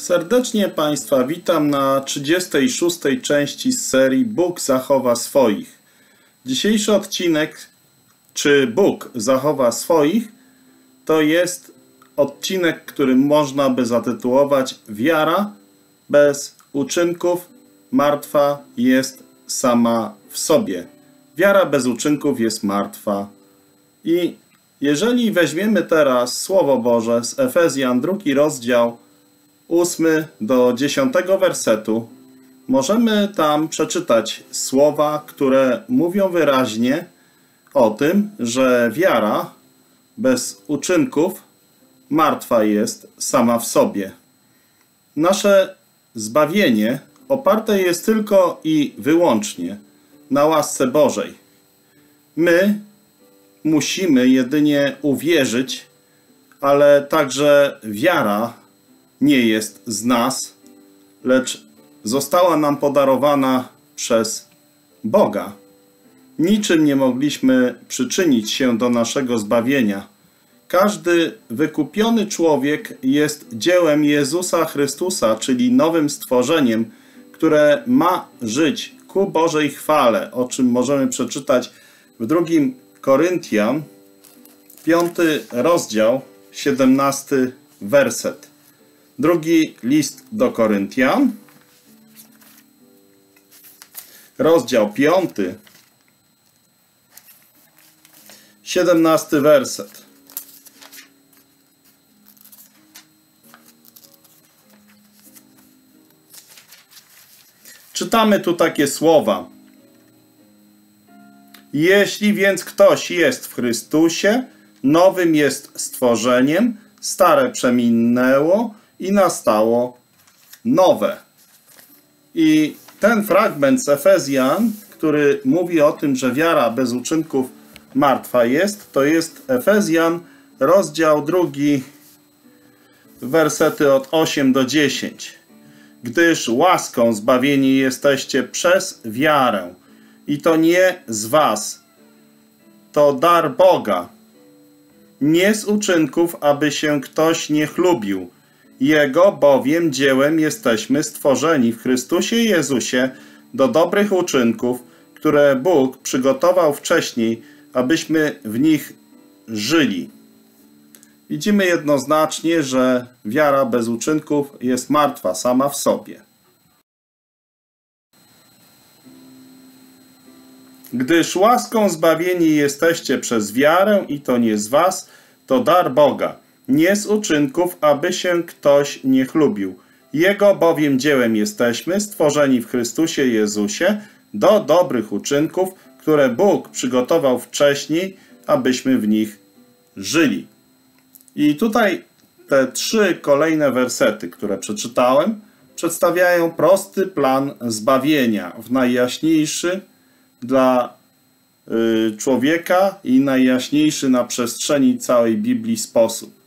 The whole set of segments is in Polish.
Serdecznie Państwa witam na 36. części z serii Bóg zachowa swoich. Dzisiejszy odcinek, czy Bóg zachowa swoich, to jest odcinek, który można by zatytułować Wiara bez uczynków martwa jest sama w sobie. Wiara bez uczynków jest martwa. I jeżeli weźmiemy teraz Słowo Boże z Efezjan, drugi rozdział, 8 do 10 wersetu, możemy tam przeczytać słowa, które mówią wyraźnie o tym, że wiara bez uczynków martwa jest sama w sobie. Nasze zbawienie oparte jest tylko i wyłącznie na łasce Bożej. My musimy jedynie uwierzyć, ale także wiara nie jest z nas, lecz została nam podarowana przez Boga. Niczym nie mogliśmy przyczynić się do naszego zbawienia. Każdy wykupiony człowiek jest dziełem Jezusa Chrystusa, czyli nowym stworzeniem, które ma żyć ku Bożej chwale, o czym możemy przeczytać w drugim Koryntian, piąty rozdział, siedemnasty werset. Drugi list do Koryntian, rozdział piąty, siedemnasty werset. Czytamy tu takie słowa. Jeśli więc ktoś jest w Chrystusie, nowym jest stworzeniem, stare przeminęło i nastało nowe. I ten fragment z Efezjan, który mówi o tym, że wiara bez uczynków martwa jest, to jest Efezjan, rozdział drugi, wersety od 8 do 10. Gdyż łaską zbawieni jesteście przez wiarę, i to nie z was, to dar Boga, nie z uczynków, aby się ktoś nie chlubił. Jego bowiem dziełem jesteśmy stworzeni w Chrystusie Jezusie do dobrych uczynków, które Bóg przygotował wcześniej, abyśmy w nich żyli. Widzimy jednoznacznie, że wiara bez uczynków jest martwa sama w sobie. Gdyż łaską zbawieni jesteście przez wiarę i to nie z was, to dar Boga, nie z uczynków, aby się ktoś nie chlubił. Jego bowiem dziełem jesteśmy, stworzeni w Chrystusie Jezusie, do dobrych uczynków, które Bóg przygotował wcześniej, abyśmy w nich żyli. I tutaj te trzy kolejne wersety, które przeczytałem, przedstawiają prosty plan zbawienia w najjaśniejszy dla y, człowieka i najjaśniejszy na przestrzeni całej Biblii sposób.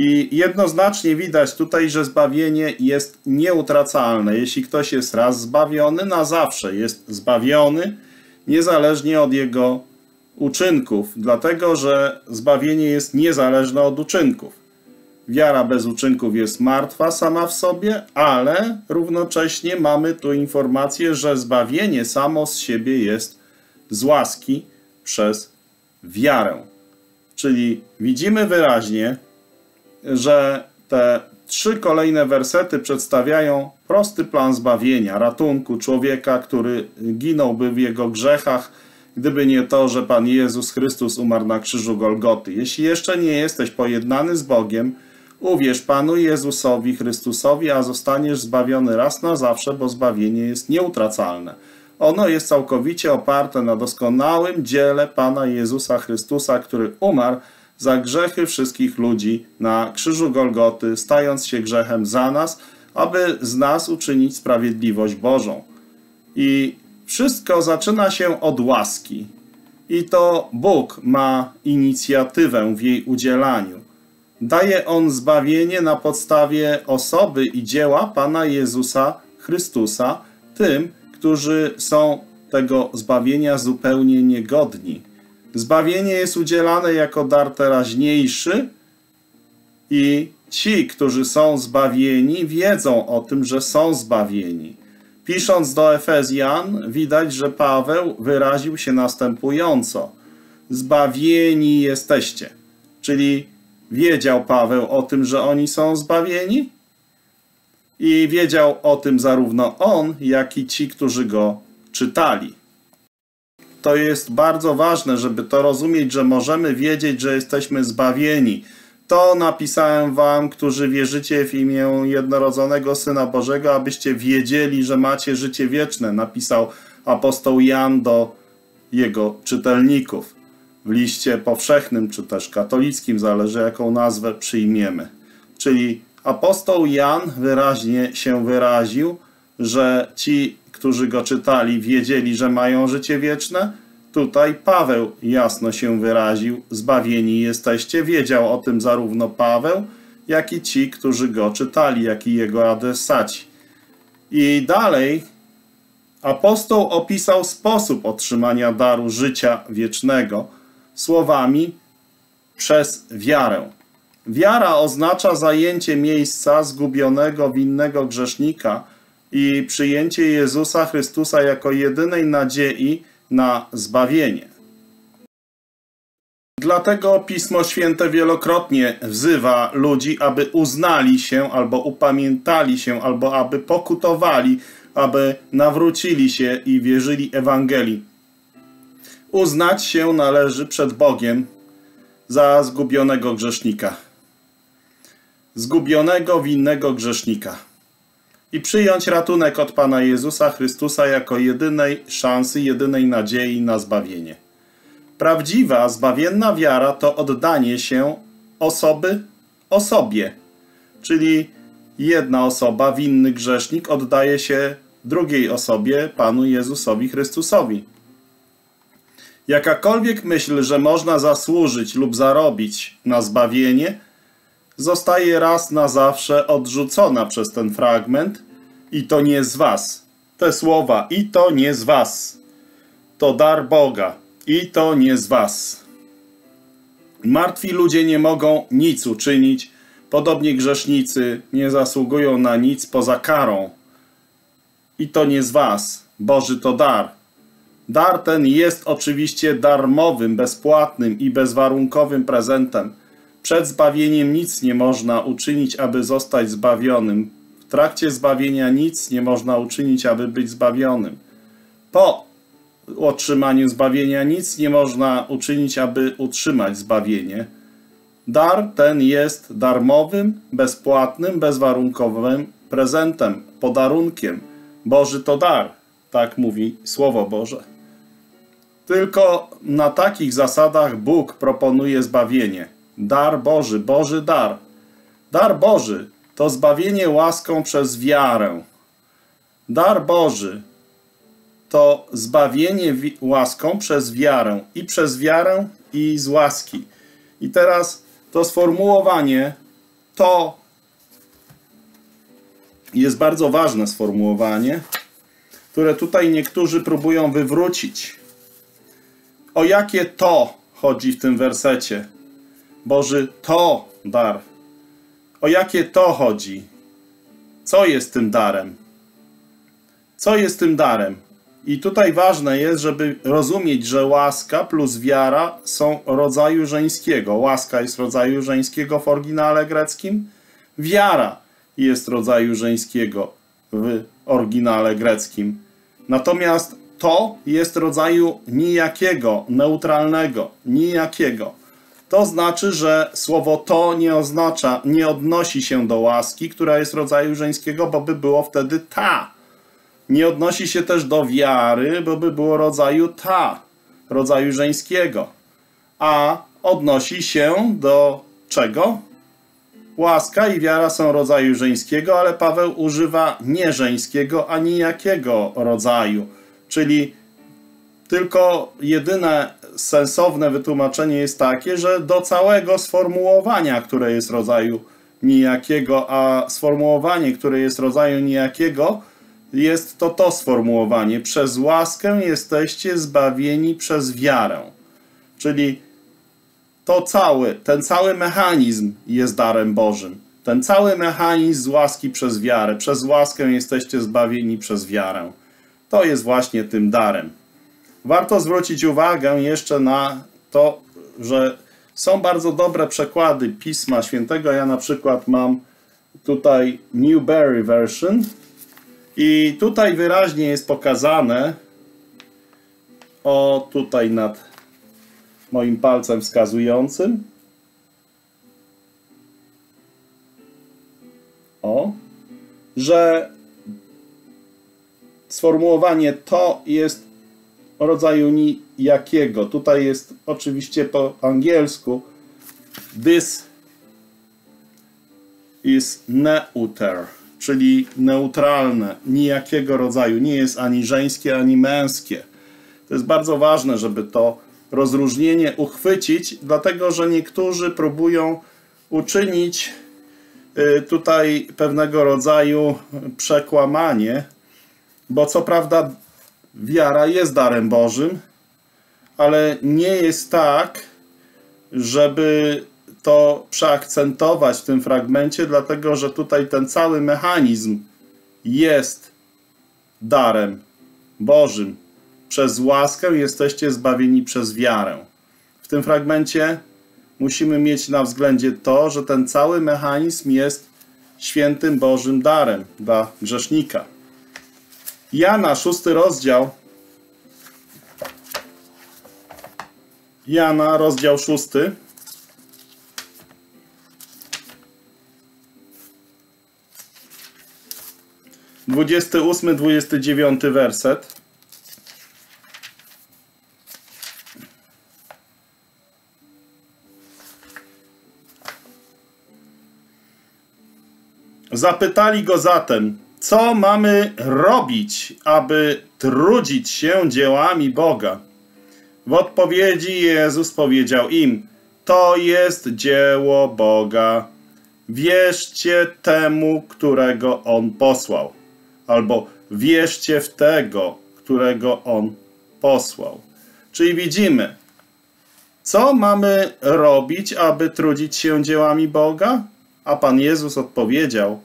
I jednoznacznie widać tutaj, że zbawienie jest nieutracalne. Jeśli ktoś jest raz zbawiony, na zawsze jest zbawiony, niezależnie od jego uczynków, dlatego że zbawienie jest niezależne od uczynków. Wiara bez uczynków jest martwa sama w sobie, ale równocześnie mamy tu informację, że zbawienie samo z siebie jest z łaski przez wiarę. Czyli widzimy wyraźnie, że te trzy kolejne wersety przedstawiają prosty plan zbawienia, ratunku człowieka, który ginąłby w jego grzechach, gdyby nie to, że Pan Jezus Chrystus umarł na krzyżu Golgoty. Jeśli jeszcze nie jesteś pojednany z Bogiem, uwierz Panu Jezusowi Chrystusowi, a zostaniesz zbawiony raz na zawsze, bo zbawienie jest nieutracalne. Ono jest całkowicie oparte na doskonałym dziele Pana Jezusa Chrystusa, który umarł za grzechy wszystkich ludzi na krzyżu Golgoty, stając się grzechem za nas, aby z nas uczynić sprawiedliwość Bożą. I wszystko zaczyna się od łaski. I to Bóg ma inicjatywę w jej udzielaniu. Daje On zbawienie na podstawie osoby i dzieła Pana Jezusa Chrystusa tym, którzy są tego zbawienia zupełnie niegodni. Zbawienie jest udzielane jako dar teraźniejszy i ci, którzy są zbawieni, wiedzą o tym, że są zbawieni. Pisząc do Efezjan, widać, że Paweł wyraził się następująco: Zbawieni jesteście. Czyli wiedział Paweł o tym, że oni są zbawieni? I wiedział o tym zarówno on, jak i ci, którzy go czytali. To jest bardzo ważne, żeby to rozumieć, że możemy wiedzieć, że jesteśmy zbawieni. To napisałem wam, którzy wierzycie w imię jednorodzonego Syna Bożego, abyście wiedzieli, że macie życie wieczne, napisał apostoł Jan do jego czytelników w liście powszechnym, czy też katolickim, zależy jaką nazwę przyjmiemy. Czyli apostoł Jan wyraźnie się wyraził, że ci, którzy go czytali, wiedzieli, że mają życie wieczne. Tutaj Paweł jasno się wyraził: Zbawieni jesteście. Wiedział o tym zarówno Paweł, jak i ci, którzy go czytali, jak i jego adresaci. I dalej apostoł opisał sposób otrzymania daru życia wiecznego słowami przez wiarę. Wiara oznacza zajęcie miejsca zgubionego, winnego grzesznika i przyjęcie Jezusa Chrystusa jako jedynej nadziei na zbawienie. Dlatego Pismo Święte wielokrotnie wzywa ludzi, aby uznali się, albo upamiętali się, albo aby pokutowali, aby nawrócili się i wierzyli Ewangelii. Uznać się należy przed Bogiem za zgubionego grzesznika zgubionego, winnego grzesznika i przyjąć ratunek od Pana Jezusa Chrystusa jako jedynej szansy, jedynej nadziei na zbawienie. Prawdziwa, zbawienna wiara to oddanie się osoby osobie, czyli jedna osoba, winny grzesznik, oddaje się drugiej osobie, Panu Jezusowi Chrystusowi. Jakakolwiek myśl, że można zasłużyć lub zarobić na zbawienie, zostaje raz na zawsze odrzucona przez ten fragment i to nie z was. Te słowa i to nie z was. To dar Boga i to nie z was. Martwi ludzie nie mogą nic uczynić, podobnie grzesznicy nie zasługują na nic poza karą. I to nie z was. Boży to dar. Dar ten jest oczywiście darmowym, bezpłatnym i bezwarunkowym prezentem – przed zbawieniem nic nie można uczynić, aby zostać zbawionym. W trakcie zbawienia nic nie można uczynić, aby być zbawionym. Po otrzymaniu zbawienia nic nie można uczynić, aby utrzymać zbawienie. Dar ten jest darmowym, bezpłatnym, bezwarunkowym prezentem, podarunkiem. Boży to dar, tak mówi Słowo Boże. Tylko na takich zasadach Bóg proponuje zbawienie. Dar Boży, Boży dar. Dar Boży to zbawienie łaską przez wiarę. Dar Boży to zbawienie łaską przez wiarę. I przez wiarę, i z łaski. I teraz to sformułowanie to jest bardzo ważne sformułowanie, które tutaj niektórzy próbują wywrócić. O jakie to chodzi w tym wersecie? Boży to dar. O jakie to chodzi? Co jest tym darem? Co jest tym darem? I tutaj ważne jest, żeby rozumieć, że łaska plus wiara są rodzaju żeńskiego. Łaska jest rodzaju żeńskiego w oryginale greckim, wiara jest rodzaju żeńskiego w oryginale greckim. Natomiast to jest rodzaju nijakiego, neutralnego, nijakiego. To znaczy, że słowo to nie oznacza, nie odnosi się do łaski, która jest rodzaju żeńskiego, bo by było wtedy ta. Nie odnosi się też do wiary, bo by było rodzaju ta, rodzaju żeńskiego. A odnosi się do czego? Łaska i wiara są rodzaju żeńskiego, ale Paweł używa nie żeńskiego ani jakiego rodzaju. Czyli tylko jedyne sensowne wytłumaczenie jest takie, że do całego sformułowania, które jest rodzaju nijakiego, a sformułowanie, które jest rodzaju nijakiego, jest to to sformułowanie. Przez łaskę jesteście zbawieni przez wiarę. Czyli to cały, ten cały mechanizm jest darem Bożym. Ten cały mechanizm z łaski przez wiarę. Przez łaskę jesteście zbawieni przez wiarę. To jest właśnie tym darem. Warto zwrócić uwagę jeszcze na to, że są bardzo dobre przekłady Pisma Świętego. Ja na przykład mam tutaj Newberry Version i tutaj wyraźnie jest pokazane o tutaj nad moim palcem wskazującym o, że sformułowanie to jest rodzaju nijakiego. Tutaj jest oczywiście po angielsku this is neuter, czyli neutralne, nijakiego rodzaju. Nie jest ani żeńskie, ani męskie. To jest bardzo ważne, żeby to rozróżnienie uchwycić, dlatego że niektórzy próbują uczynić y, tutaj pewnego rodzaju przekłamanie, bo co prawda wiara jest darem Bożym, ale nie jest tak, żeby to przeakcentować w tym fragmencie, dlatego że tutaj ten cały mechanizm jest darem Bożym. Przez łaskę jesteście zbawieni przez wiarę. W tym fragmencie musimy mieć na względzie to, że ten cały mechanizm jest świętym Bożym darem dla grzesznika. Jana, szósty rozdział. Jana, rozdział szósty. Dwudziesty ósmy, dwudziesty dziewiąty werset. Zapytali go zatem, co mamy robić, aby trudzić się dziełami Boga? W odpowiedzi Jezus powiedział im: To jest dzieło Boga. Wierzcie temu, którego on posłał, albo wierzcie w tego, którego on posłał. Czyli widzimy, co mamy robić, aby trudzić się dziełami Boga? A Pan Jezus odpowiedział: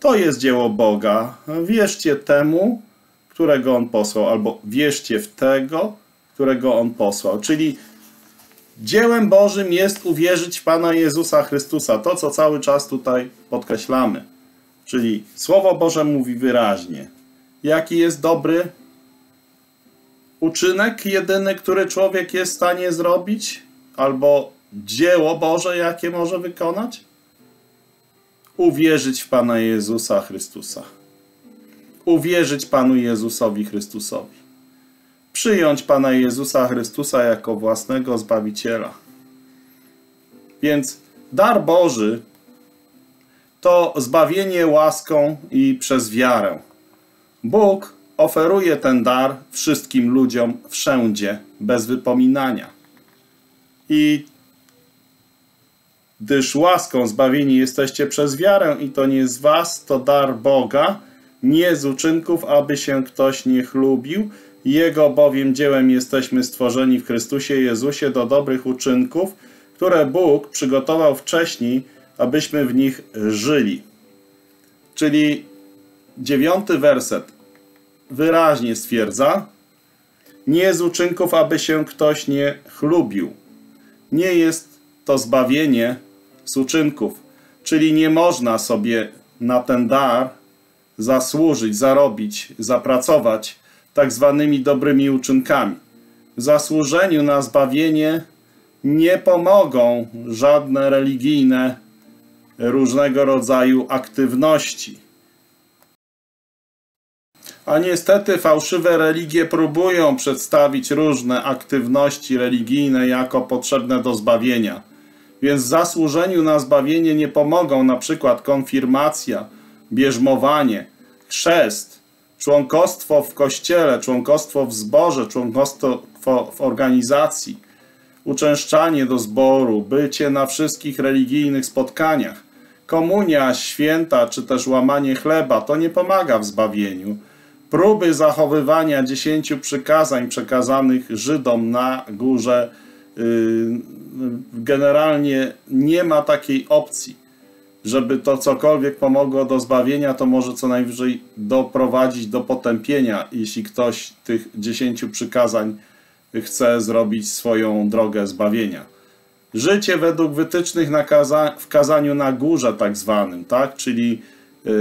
To jest dzieło Boga. Wierzcie temu, którego on posłał, albo wierzcie w tego, którego on posłał. Czyli dziełem Bożym jest uwierzyć w Pana Jezusa Chrystusa. To, co cały czas tutaj podkreślamy. Czyli Słowo Boże mówi wyraźnie, jaki jest dobry uczynek jedyny, który człowiek jest w stanie zrobić, albo dzieło Boże, jakie może wykonać? Uwierzyć w Pana Jezusa Chrystusa. Uwierzyć Panu Jezusowi Chrystusowi. Przyjąć Pana Jezusa Chrystusa jako własnego Zbawiciela. Więc dar Boży to zbawienie łaską i przez wiarę. Bóg oferuje ten dar wszystkim ludziom wszędzie, bez wypominania. I gdyż łaską zbawieni jesteście przez wiarę i to nie z was, to dar Boga, nie z uczynków, aby się ktoś nie chlubił. Jego bowiem dziełem jesteśmy stworzeni w Chrystusie Jezusie do dobrych uczynków, które Bóg przygotował wcześniej, abyśmy w nich żyli. Czyli dziewiąty werset wyraźnie stwierdza, nie z uczynków, aby się ktoś nie chlubił. Nie jest to zbawienie z uczynków, czyli nie można sobie na ten dar zasłużyć, zarobić, zapracować tak zwanymi dobrymi uczynkami. W zasłużeniu na zbawienie nie pomogą żadne religijne różnego rodzaju aktywności. A niestety fałszywe religie próbują przedstawić różne aktywności religijne jako potrzebne do zbawienia. Więc zasłużeniu na zbawienie nie pomogą na przykład konfirmacja, bierzmowanie, chrzest, członkostwo w kościele, członkostwo w zborze, członkostwo w organizacji, uczęszczanie do zboru, bycie na wszystkich religijnych spotkaniach. Komunia, święta czy też łamanie chleba to nie pomaga w zbawieniu. Próby zachowywania dziesięciu przykazań przekazanych Żydom na górze generalnie nie ma takiej opcji żeby to cokolwiek pomogło do zbawienia, to może co najwyżej doprowadzić do potępienia, jeśli ktoś tych dziesięciu przykazań chce zrobić swoją drogę zbawienia. Życie według wytycznych na kaza w kazaniu na górze tak zwanym, tak? Czyli y,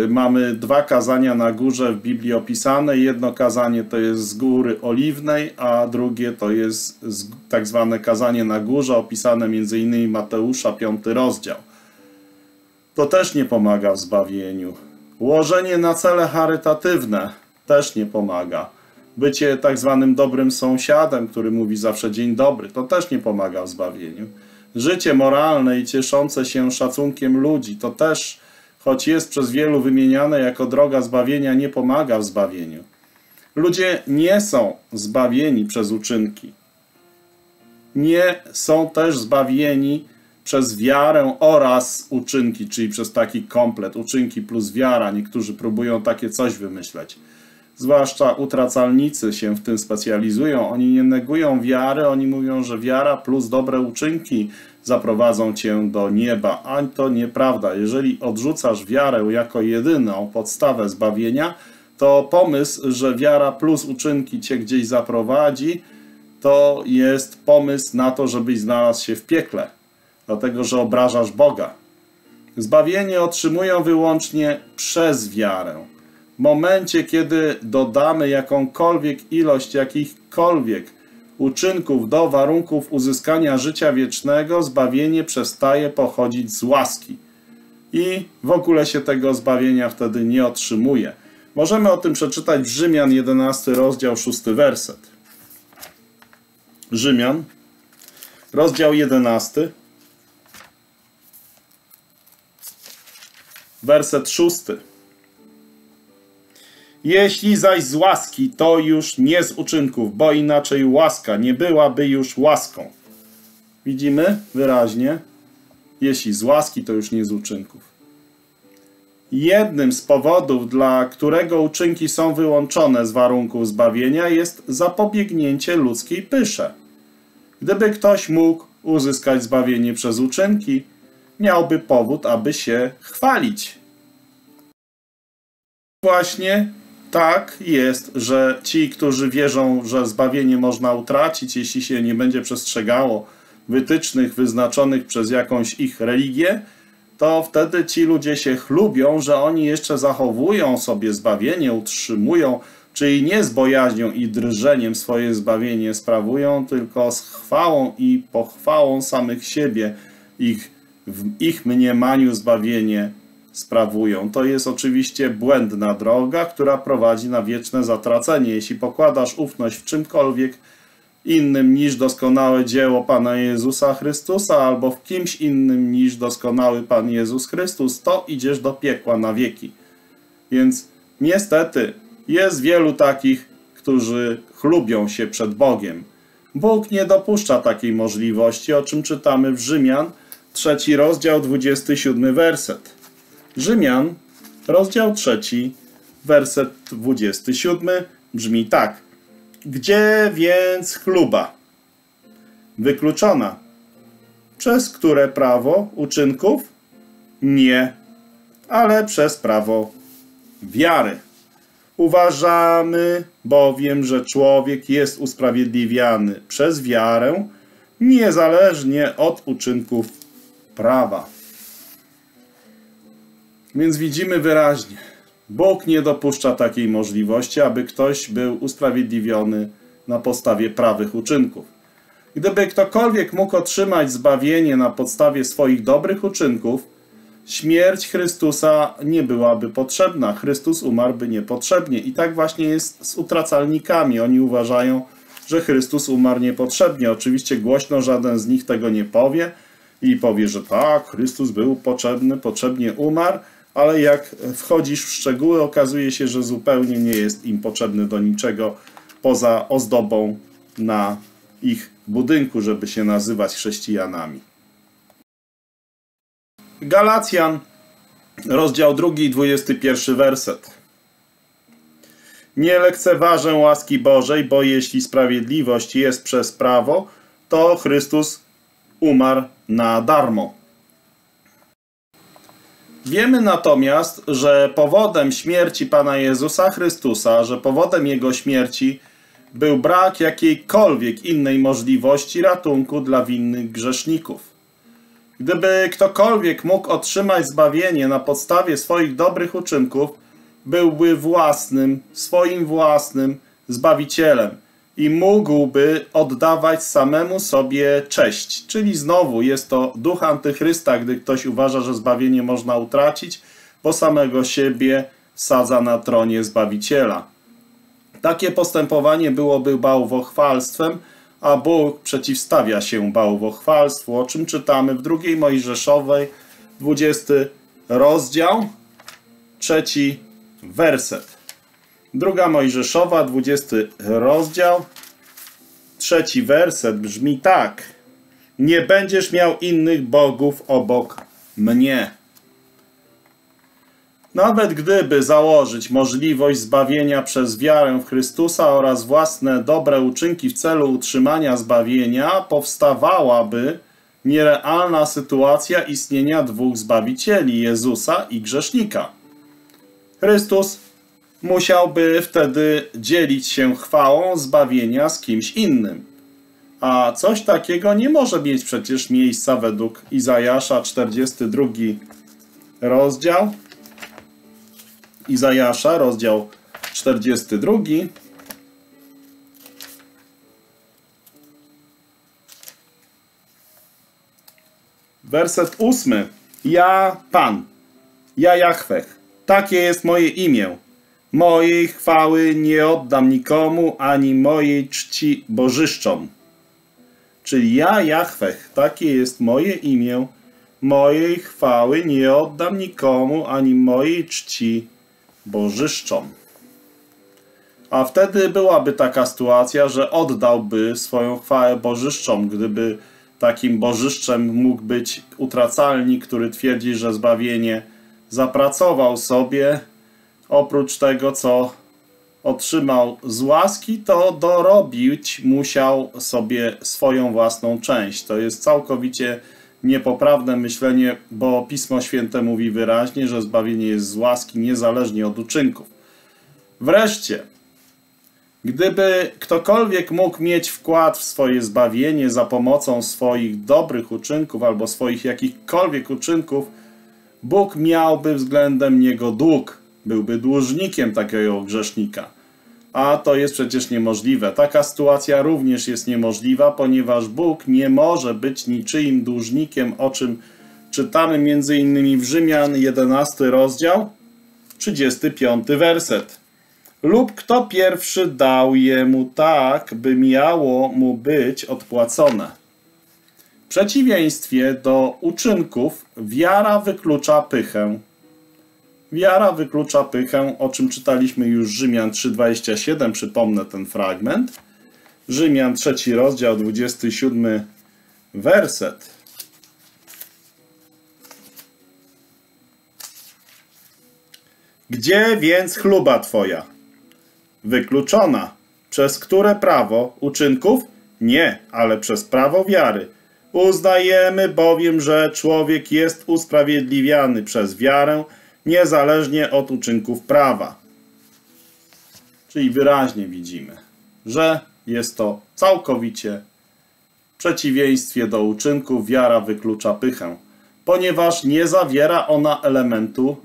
mamy dwa kazania na górze w Biblii opisane. Jedno kazanie to jest z góry oliwnej, a drugie to jest tak zwane kazanie na górze opisane m.in. Mateusza 5 rozdział. To też nie pomaga w zbawieniu. Łożenie na cele charytatywne też nie pomaga. Bycie tak zwanym dobrym sąsiadem, który mówi zawsze dzień dobry, to też nie pomaga w zbawieniu. Życie moralne i cieszące się szacunkiem ludzi, to też, choć jest przez wielu wymieniane jako droga zbawienia, nie pomaga w zbawieniu. Ludzie nie są zbawieni przez uczynki. Nie są też zbawieni przez wiarę oraz uczynki, czyli przez taki komplet, uczynki plus wiara. Niektórzy próbują takie coś wymyśleć. Zwłaszcza utracalnicy się w tym specjalizują. Oni nie negują wiary, oni mówią, że wiara plus dobre uczynki zaprowadzą cię do nieba. A to nieprawda. Jeżeli odrzucasz wiarę jako jedyną podstawę zbawienia, to pomysł, że wiara plus uczynki cię gdzieś zaprowadzi, to jest pomysł na to, żebyś znalazł się w piekle dlatego że obrażasz Boga. Zbawienie otrzymują wyłącznie przez wiarę. Momencie, kiedy dodamy jakąkolwiek ilość jakichkolwiek uczynków do warunków uzyskania życia wiecznego, zbawienie przestaje pochodzić z łaski. I w ogóle się tego zbawienia wtedy nie otrzymuje. Możemy o tym przeczytać w Rzymian 11 rozdział 6 werset. Rzymian, rozdział 11, werset szósty. Jeśli zaś z łaski, to już nie z uczynków, bo inaczej łaska nie byłaby już łaską. Widzimy wyraźnie, jeśli z łaski, to już nie z uczynków. Jednym z powodów, dla którego uczynki są wyłączone z warunków zbawienia, jest zapobiegnięcie ludzkiej pysze. Gdyby ktoś mógł uzyskać zbawienie przez uczynki, miałby powód, aby się chwalić. Właśnie tak jest, że ci, którzy wierzą, że zbawienie można utracić, jeśli się nie będzie przestrzegało wytycznych wyznaczonych przez jakąś ich religię, to wtedy ci ludzie się chlubią, że oni jeszcze zachowują sobie zbawienie, utrzymują, czyli nie z bojaźnią i drżeniem swoje zbawienie sprawują, tylko z chwałą i pochwałą samych siebie ich w ich mniemaniu zbawienie sprawują. To jest oczywiście błędna droga, która prowadzi na wieczne zatracenie. Jeśli pokładasz ufność w czymkolwiek innym niż doskonałe dzieło Pana Jezusa Chrystusa, albo w kimś innym niż doskonały Pan Jezus Chrystus, to idziesz do piekła na wieki. Więc niestety jest wielu takich, którzy chlubią się przed Bogiem. Bóg nie dopuszcza takiej możliwości, o czym czytamy w Rzymian, trzeci rozdział, 27 werset. Rzymian, rozdział trzeci, werset 27 brzmi tak. Gdzie więc chluba? Wykluczona. Przez które prawo uczynków? Nie, ale przez prawo wiary. Uważamy bowiem, że człowiek jest usprawiedliwiany przez wiarę, niezależnie od uczynków prawa. Więc widzimy wyraźnie, Bóg nie dopuszcza takiej możliwości, aby ktoś był usprawiedliwiony na podstawie prawych uczynków. Gdyby ktokolwiek mógł otrzymać zbawienie na podstawie swoich dobrych uczynków, śmierć Chrystusa nie byłaby potrzebna. Chrystus umarłby niepotrzebnie. I tak właśnie jest z utracalnikami. Oni uważają, że Chrystus umarł niepotrzebnie. Oczywiście głośno żaden z nich tego nie powie, i powie, że tak, Chrystus był potrzebny, potrzebnie umarł, ale jak wchodzisz w szczegóły, okazuje się, że zupełnie nie jest im potrzebny do niczego poza ozdobą na ich budynku, żeby się nazywać chrześcijanami. Galacjan, rozdział 2, 21 werset. Nie lekceważę łaski Bożej, bo jeśli sprawiedliwość jest przez prawo, to Chrystus umarł na darmo. Wiemy natomiast, że powodem śmierci Pana Jezusa Chrystusa, że powodem Jego śmierci był brak jakiejkolwiek innej możliwości ratunku dla winnych grzeszników. Gdyby ktokolwiek mógł otrzymać zbawienie na podstawie swoich dobrych uczynków, byłby własnym, swoim własnym Zbawicielem i mógłby oddawać samemu sobie cześć. Czyli znowu jest to duch antychrysta, gdy ktoś uważa, że zbawienie można utracić, bo samego siebie sadza na tronie Zbawiciela. Takie postępowanie byłoby bałwochwalstwem, a Bóg przeciwstawia się bałwochwalstwu, o czym czytamy w drugiej Mojżeszowej, 20 rozdział, trzeci werset. Druga Mojżeszowa, 20 rozdział, trzeci werset brzmi tak. Nie będziesz miał innych bogów obok mnie. Nawet gdyby założyć możliwość zbawienia przez wiarę w Chrystusa oraz własne dobre uczynki w celu utrzymania zbawienia, powstawałaby nierealna sytuacja istnienia dwóch zbawicieli, Jezusa i grzesznika. Chrystus musiałby wtedy dzielić się chwałą zbawienia z kimś innym. A coś takiego nie może mieć przecież miejsca według Izajasza 42 rozdział. Izajasza, rozdział 42. Werset 8. Ja Pan, ja Jachwech, takie jest moje imię. Mojej chwały nie oddam nikomu, ani mojej czci bożyszczom. Czyli ja Jachwech, takie jest moje imię. Mojej chwały nie oddam nikomu, ani mojej czci bożyszczom. A wtedy byłaby taka sytuacja, że oddałby swoją chwałę bożyszczom, gdyby takim bożyszczem mógł być utracalnik, który twierdzi, że zbawienie zapracował sobie, oprócz tego, co otrzymał z łaski, to dorobić musiał sobie swoją własną część. To jest całkowicie niepoprawne myślenie, bo Pismo Święte mówi wyraźnie, że zbawienie jest z łaski niezależnie od uczynków. Wreszcie, gdyby ktokolwiek mógł mieć wkład w swoje zbawienie za pomocą swoich dobrych uczynków albo swoich jakichkolwiek uczynków, Bóg miałby względem niego dług, byłby dłużnikiem takiego grzesznika. A to jest przecież niemożliwe. Taka sytuacja również jest niemożliwa, ponieważ Bóg nie może być niczyim dłużnikiem, o czym czytamy m.in. w Rzymian 11 rozdział, 35 werset. Lub kto pierwszy dał jemu tak, by miało mu być odpłacone. W przeciwieństwie do uczynków, wiara wyklucza pychę. Wiara wyklucza pychę, o czym czytaliśmy już Rzymian 3,27, przypomnę ten fragment. Rzymian 3 rozdział, 27 werset. Gdzie więc chluba Twoja? Wykluczona. Przez które prawo? Uczynków? Nie, ale przez prawo wiary. Uznajemy bowiem, że człowiek jest usprawiedliwiany przez wiarę, niezależnie od uczynków prawa. Czyli wyraźnie widzimy, że jest to całkowicie w przeciwieństwie do uczynków wiara wyklucza pychę, ponieważ nie zawiera ona elementu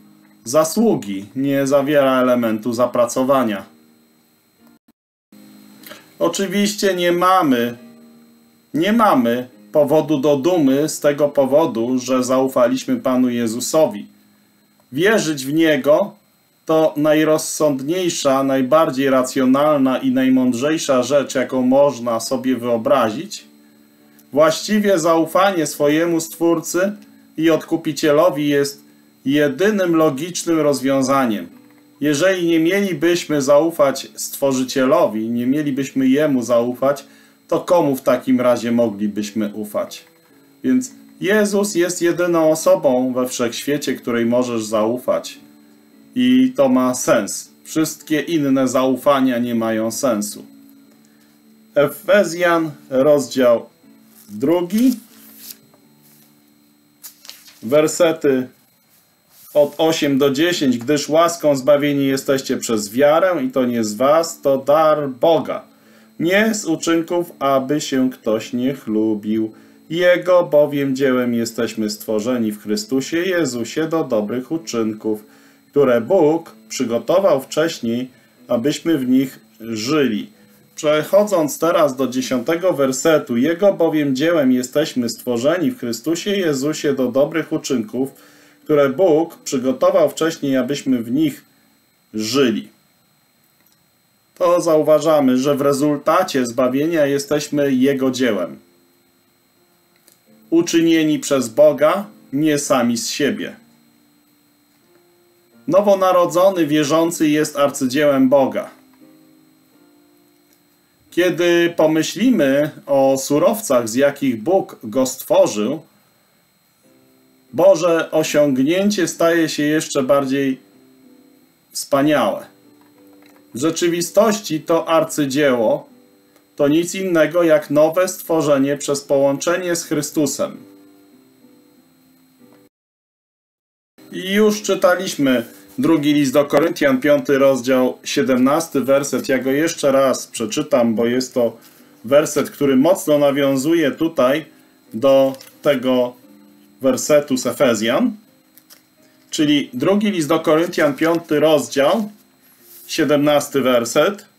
zasługi, nie zawiera elementu zapracowania. Oczywiście nie mamy nie mamy powodu do dumy z tego powodu, że zaufaliśmy Panu Jezusowi. Wierzyć w Niego to najrozsądniejsza, najbardziej racjonalna i najmądrzejsza rzecz, jaką można sobie wyobrazić. Właściwie zaufanie swojemu Stwórcy i Odkupicielowi jest jedynym logicznym rozwiązaniem. Jeżeli nie mielibyśmy zaufać Stworzycielowi, nie mielibyśmy Jemu zaufać, to komu w takim razie moglibyśmy ufać? Więc Jezus jest jedyną osobą we wszechświecie, której możesz zaufać. I to ma sens. Wszystkie inne zaufania nie mają sensu. Efezjan, rozdział drugi, wersety od 8 do 10, gdyż łaską zbawieni jesteście przez wiarę i to nie z was, to dar Boga. Nie z uczynków, aby się ktoś nie chlubił. Jego bowiem dziełem jesteśmy stworzeni w Chrystusie Jezusie do dobrych uczynków, które Bóg przygotował wcześniej, abyśmy w nich żyli. Przechodząc teraz do dziesiątego wersetu, Jego bowiem dziełem jesteśmy stworzeni w Chrystusie Jezusie do dobrych uczynków, które Bóg przygotował wcześniej, abyśmy w nich żyli. To zauważamy, że w rezultacie zbawienia jesteśmy Jego dziełem. Uczynieni przez Boga, nie sami z siebie. Nowonarodzony wierzący jest arcydziełem Boga. Kiedy pomyślimy o surowcach, z jakich Bóg go stworzył, Boże osiągnięcie staje się jeszcze bardziej wspaniałe. W rzeczywistości to arcydzieło to nic innego jak nowe stworzenie przez połączenie z Chrystusem. I już czytaliśmy drugi list do Koryntian, piąty rozdział, 17 werset. Ja go jeszcze raz przeczytam, bo jest to werset, który mocno nawiązuje tutaj do tego wersetu z Efezjan. Czyli drugi list do Koryntian, piąty rozdział, 17 werset.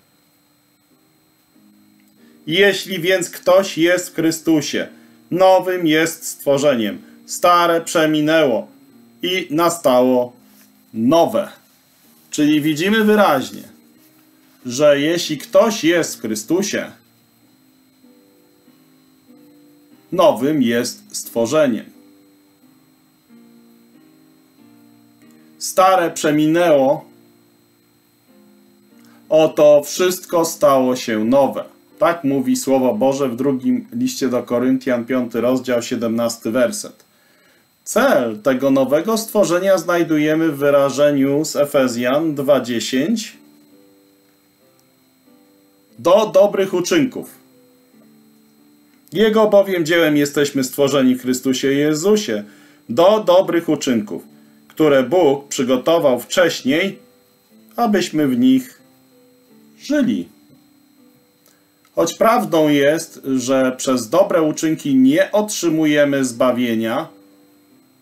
Jeśli więc ktoś jest w Chrystusie, nowym jest stworzeniem. Stare przeminęło i nastało nowe. Czyli widzimy wyraźnie, że jeśli ktoś jest w Chrystusie, nowym jest stworzeniem. Stare przeminęło, oto wszystko stało się nowe. Tak mówi Słowo Boże w drugim liście do Koryntian, 5 rozdział, 17 werset. Cel tego nowego stworzenia znajdujemy w wyrażeniu z Efezjan 2:10 do dobrych uczynków. Jego bowiem dziełem jesteśmy stworzeni w Chrystusie Jezusie do dobrych uczynków, które Bóg przygotował wcześniej, abyśmy w nich żyli. Choć prawdą jest, że przez dobre uczynki nie otrzymujemy zbawienia,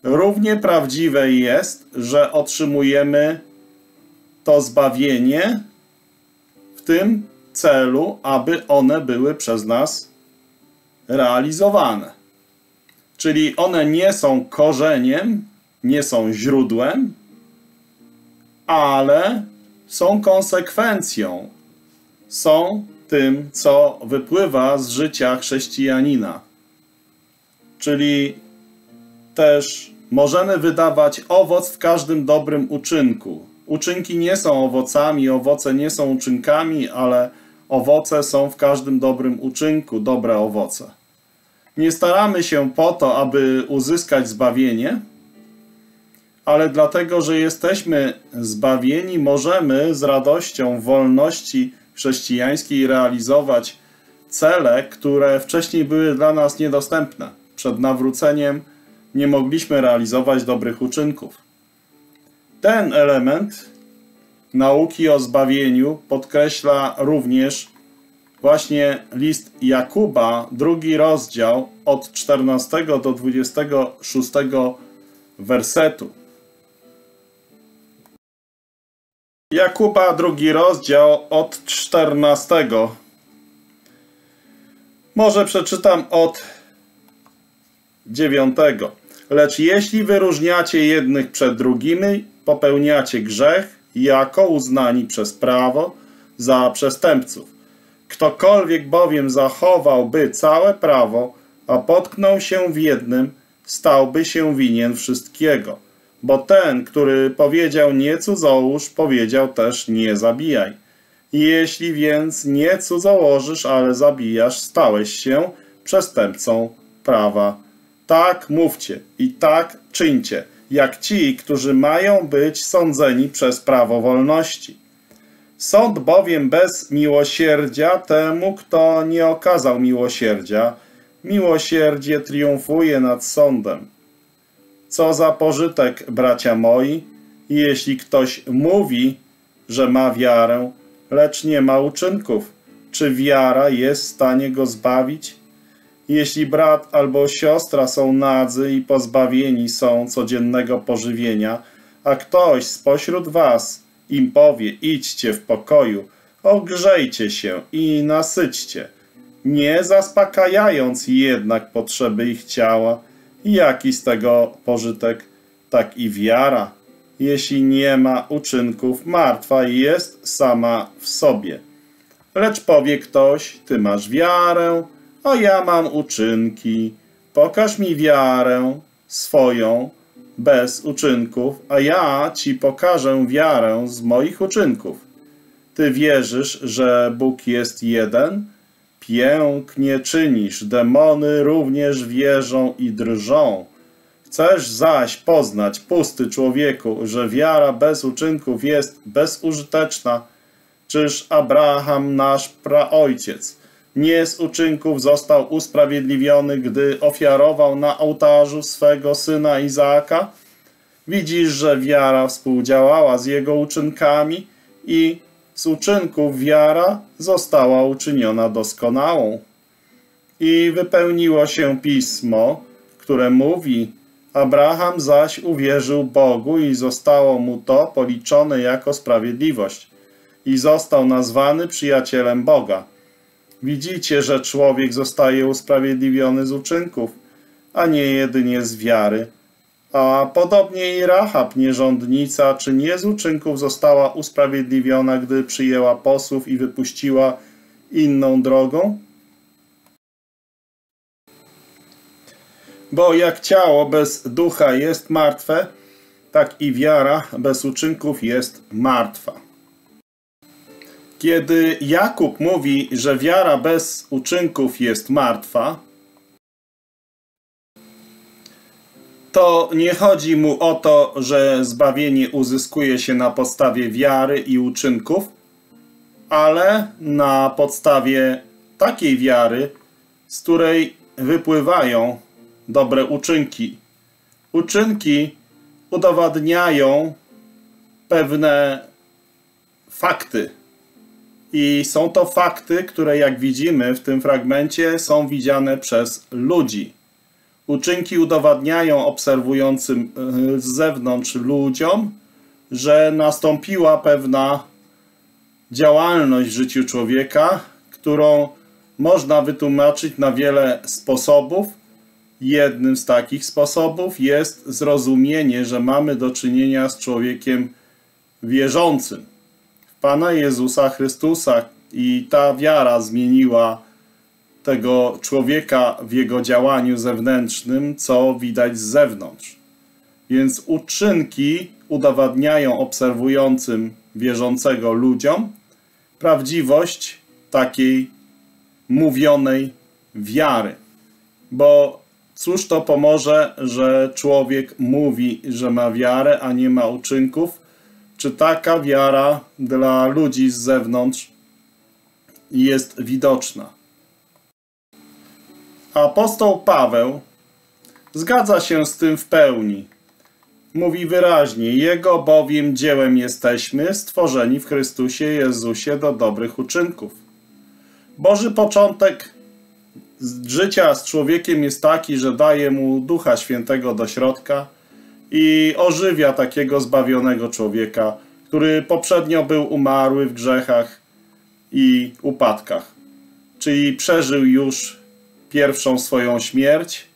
równie prawdziwe jest, że otrzymujemy to zbawienie w tym celu, aby one były przez nas realizowane. Czyli one nie są korzeniem, nie są źródłem, ale są konsekwencją, są tym, co wypływa z życia chrześcijanina. Czyli też możemy wydawać owoc w każdym dobrym uczynku. Uczynki nie są owocami, owoce nie są uczynkami, ale owoce są w każdym dobrym uczynku, dobre owoce. Nie staramy się po to, aby uzyskać zbawienie, ale dlatego, że jesteśmy zbawieni, możemy z radością wolności chrześcijańskiej realizować cele, które wcześniej były dla nas niedostępne. Przed nawróceniem nie mogliśmy realizować dobrych uczynków. Ten element nauki o zbawieniu podkreśla również właśnie list Jakuba, drugi rozdział od 14 do 26 wersetu. Jakuba, drugi rozdział od 14. Może przeczytam od 9. Lecz jeśli wyróżniacie jednych przed drugimi, popełniacie grzech, jako uznani przez prawo za przestępców. Ktokolwiek bowiem zachowałby całe prawo, a potknął się w jednym, stałby się winien wszystkiego. Bo ten, który powiedział nie cudzołóż, powiedział też nie zabijaj. Jeśli więc nie cudzołożysz, ale zabijasz, stałeś się przestępcą prawa. Tak mówcie i tak czyńcie, jak ci, którzy mają być sądzeni przez prawo wolności. Sąd bowiem bez miłosierdzia temu, kto nie okazał miłosierdzia, miłosierdzie triumfuje nad sądem. Co za pożytek, bracia moi, jeśli ktoś mówi, że ma wiarę, lecz nie ma uczynków. Czy wiara jest w stanie go zbawić? Jeśli brat albo siostra są nadzy i pozbawieni są codziennego pożywienia, a ktoś spośród was im powie: idźcie w pokoju, ogrzejcie się i nasyćcie, nie zaspokajając jednak potrzeby ich ciała, jaki z tego pożytek, tak i wiara, jeśli nie ma uczynków, martwa jest sama w sobie. Lecz powie ktoś: Ty masz wiarę, a ja mam uczynki. Pokaż mi wiarę swoją bez uczynków, a ja ci pokażę wiarę z moich uczynków. Ty wierzysz, że Bóg jest jeden? Pięknie czynisz, demony również wierzą i drżą. Chcesz zaś poznać, pusty człowieku, że wiara bez uczynków jest bezużyteczna? Czyż Abraham, nasz praojciec, nie z uczynków został usprawiedliwiony, gdy ofiarował na ołtarzu swego syna Izaaka? Widzisz, że wiara współdziałała z jego uczynkami i z uczynków wiara została uczyniona doskonałą. I wypełniło się pismo, które mówi: Abraham zaś uwierzył Bogu i zostało mu to policzone jako sprawiedliwość, i został nazwany przyjacielem Boga. Widzicie, że człowiek zostaje usprawiedliwiony z uczynków, a nie jedynie z wiary. A podobnie i Rahab, nierządnica, czy nie z uczynków została usprawiedliwiona, gdy przyjęła posłów i wypuściła inną drogą? Bo jak ciało bez ducha jest martwe, tak i wiara bez uczynków jest martwa. Kiedy Jakub mówi, że wiara bez uczynków jest martwa, to nie chodzi mu o to, że zbawienie uzyskuje się na podstawie wiary i uczynków, ale na podstawie takiej wiary, z której wypływają dobre uczynki. Uczynki udowadniają pewne fakty. I są to fakty, które jak widzimy w tym fragmencie są widziane przez ludzi. Uczynki udowadniają obserwującym e, z zewnątrz ludziom, że nastąpiła pewna działalność w życiu człowieka, którą można wytłumaczyć na wiele sposobów. Jednym z takich sposobów jest zrozumienie, że mamy do czynienia z człowiekiem wierzącym. Pana Jezusa Chrystusa i ta wiara zmieniła tego człowieka w jego działaniu zewnętrznym, co widać z zewnątrz. Więc uczynki udowadniają obserwującym wierzącego ludziom prawdziwość takiej mówionej wiary. Bo cóż to pomoże, że człowiek mówi, że ma wiarę, a nie ma uczynków? Czy taka wiara dla ludzi z zewnątrz jest widoczna? Apostoł Paweł zgadza się z tym w pełni. Mówi wyraźnie, Jego bowiem dziełem jesteśmy, stworzeni w Chrystusie Jezusie do dobrych uczynków. Boży początek życia z człowiekiem jest taki, że daje mu Ducha Świętego do środka i ożywia takiego zbawionego człowieka, który poprzednio był umarły w grzechach i upadkach. Czyli przeżył już pierwszą swoją śmierć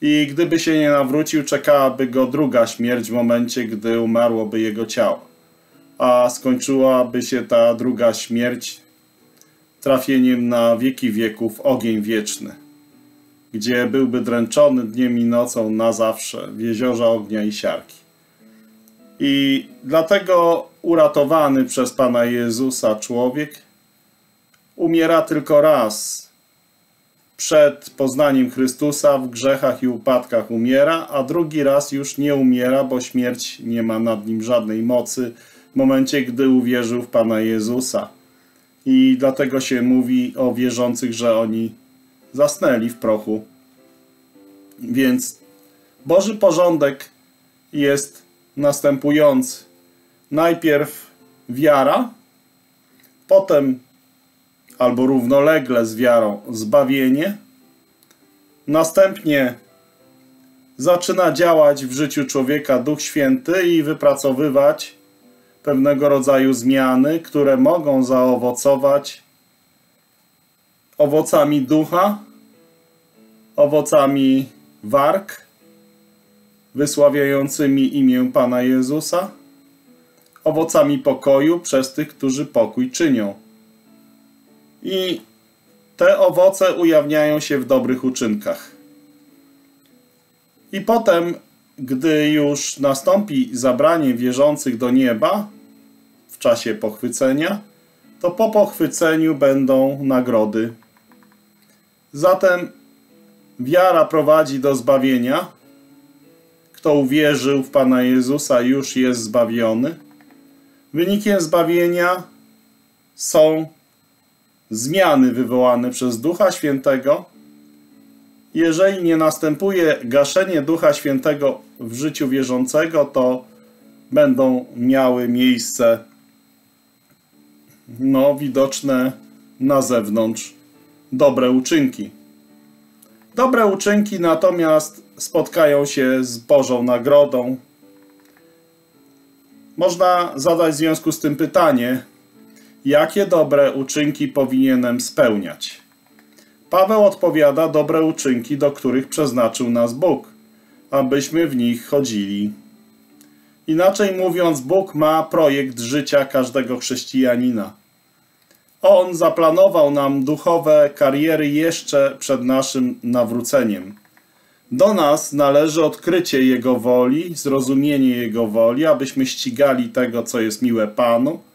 i gdyby się nie nawrócił, czekałaby go druga śmierć w momencie, gdy umarłoby jego ciało. A skończyłaby się ta druga śmierć trafieniem na wieki wieków ogień wieczny, gdzie byłby dręczony dniem i nocą na zawsze w jeziorze ognia i siarki. I dlatego uratowany przez Pana Jezusa człowiek umiera tylko raz przed poznaniem Chrystusa w grzechach i upadkach umiera, a drugi raz już nie umiera, bo śmierć nie ma nad nim żadnej mocy w momencie, gdy uwierzył w Pana Jezusa. I dlatego się mówi o wierzących, że oni zasnęli w prochu. Więc Boży porządek jest następujący. Najpierw wiara, potem albo równolegle z wiarą zbawienie, następnie zaczyna działać w życiu człowieka Duch Święty i wypracowywać pewnego rodzaju zmiany, które mogą zaowocować owocami ducha, owocami warg, wysławiającymi imię Pana Jezusa, owocami pokoju przez tych, którzy pokój czynią. I te owoce ujawniają się w dobrych uczynkach. I potem, gdy już nastąpi zabranie wierzących do nieba w czasie pochwycenia, to po pochwyceniu będą nagrody. Zatem wiara prowadzi do zbawienia. Kto uwierzył w Pana Jezusa, już jest zbawiony. Wynikiem zbawienia są zmiany wywołane przez Ducha Świętego. Jeżeli nie następuje gaszenie Ducha Świętego w życiu wierzącego, to będą miały miejsce no, widoczne na zewnątrz dobre uczynki. Dobre uczynki natomiast spotkają się z Bożą nagrodą. Można zadać w związku z tym pytanie, jakie dobre uczynki powinienem spełniać? Paweł odpowiada dobre uczynki, do których przeznaczył nas Bóg, abyśmy w nich chodzili. Inaczej mówiąc, Bóg ma projekt życia każdego chrześcijanina. On zaplanował nam duchowe kariery jeszcze przed naszym nawróceniem. Do nas należy odkrycie Jego woli, zrozumienie Jego woli, abyśmy ścigali tego, co jest miłe Panu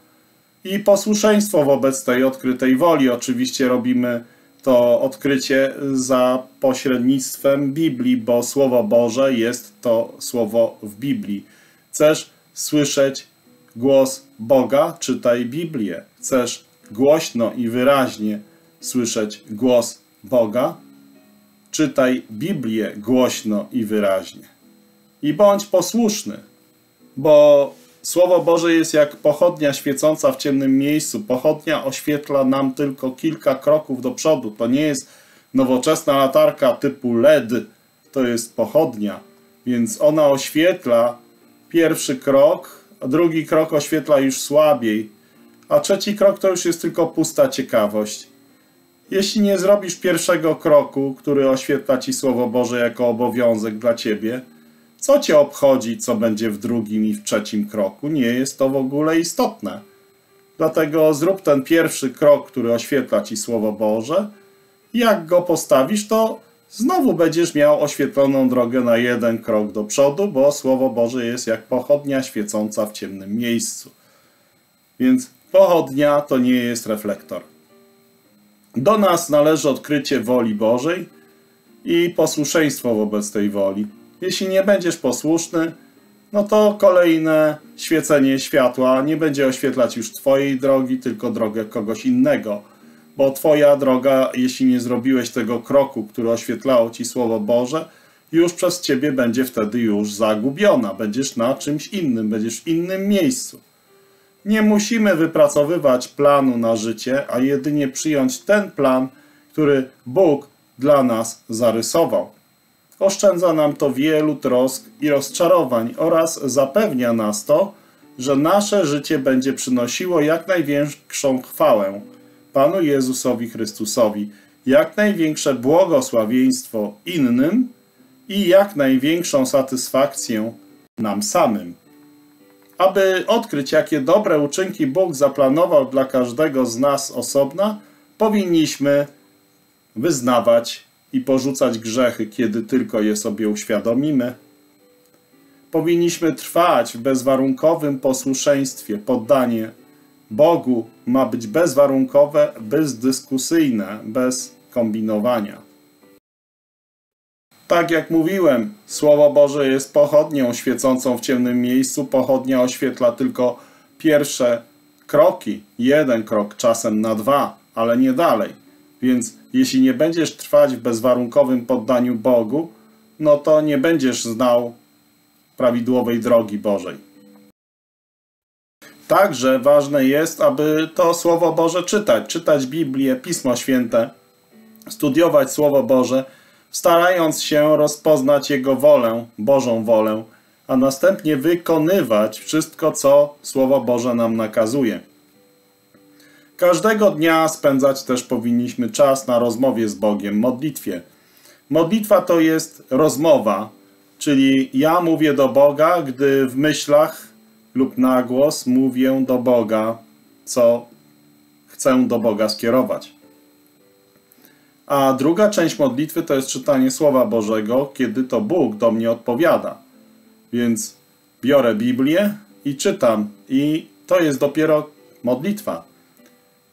i posłuszeństwo wobec tej odkrytej woli. Oczywiście robimy to odkrycie za pośrednictwem Biblii, bo Słowo Boże jest to Słowo w Biblii. Chcesz słyszeć głos Boga? Czytaj Biblię. Chcesz głośno i wyraźnie słyszeć głos Boga? Czytaj Biblię głośno i wyraźnie. I bądź posłuszny, bo Słowo Boże jest jak pochodnia świecąca w ciemnym miejscu. Pochodnia oświetla nam tylko kilka kroków do przodu. To nie jest nowoczesna latarka typu LED, to jest pochodnia, więc ona oświetla pierwszy krok, a drugi krok oświetla już słabiej, a trzeci krok to już jest tylko pusta ciekawość. Jeśli nie zrobisz pierwszego kroku, który oświetla ci Słowo Boże jako obowiązek dla ciebie, co cię obchodzi, co będzie w drugim i w trzecim kroku? Nie jest to w ogóle istotne. Dlatego zrób ten pierwszy krok, który oświetla ci Słowo Boże. Jak go postawisz, to znowu będziesz miał oświetloną drogę na jeden krok do przodu, bo Słowo Boże jest jak pochodnia świecąca w ciemnym miejscu. Więc pochodnia to nie jest reflektor. Do nas należy odkrycie woli Bożej i posłuszeństwo wobec tej woli. Jeśli nie będziesz posłuszny, no to kolejne świecenie światła nie będzie oświetlać już Twojej drogi, tylko drogę kogoś innego. Bo Twoja droga, jeśli nie zrobiłeś tego kroku, który oświetlało Ci Słowo Boże, już przez Ciebie będzie wtedy już zagubiona. Będziesz na czymś innym, będziesz w innym miejscu. Nie musimy wypracowywać planu na życie, a jedynie przyjąć ten plan, który Bóg dla nas zarysował. Oszczędza nam to wielu trosk i rozczarowań oraz zapewnia nas to, że nasze życie będzie przynosiło jak największą chwałę Panu Jezusowi Chrystusowi, jak największe błogosławieństwo innym i jak największą satysfakcję nam samym. Aby odkryć, jakie dobre uczynki Bóg zaplanował dla każdego z nas osobna, powinniśmy wyznawać i porzucać grzechy, kiedy tylko je sobie uświadomimy. Powinniśmy trwać w bezwarunkowym posłuszeństwie. Poddanie Bogu ma być bezwarunkowe, bezdyskusyjne, bez kombinowania. Tak jak mówiłem, Słowo Boże jest pochodnią świecącą w ciemnym miejscu. Pochodnia oświetla tylko pierwsze kroki, jeden krok, czasem na dwa, ale nie dalej. Więc jeśli nie będziesz trwać w bezwarunkowym poddaniu Bogu, no to nie będziesz znał prawidłowej drogi Bożej. Także ważne jest, aby to Słowo Boże czytać, czytać Biblię, Pismo Święte, studiować Słowo Boże, starając się rozpoznać Jego wolę, Bożą wolę, a następnie wykonywać wszystko, co Słowo Boże nam nakazuje. Każdego dnia spędzać też powinniśmy czas na rozmowie z Bogiem, modlitwie. Modlitwa to jest rozmowa, czyli ja mówię do Boga, gdy w myślach lub na głos mówię do Boga, co chcę do Boga skierować. A druga część modlitwy to jest czytanie Słowa Bożego, kiedy to Bóg do mnie odpowiada. Więc biorę Biblię i czytam, i to jest dopiero modlitwa.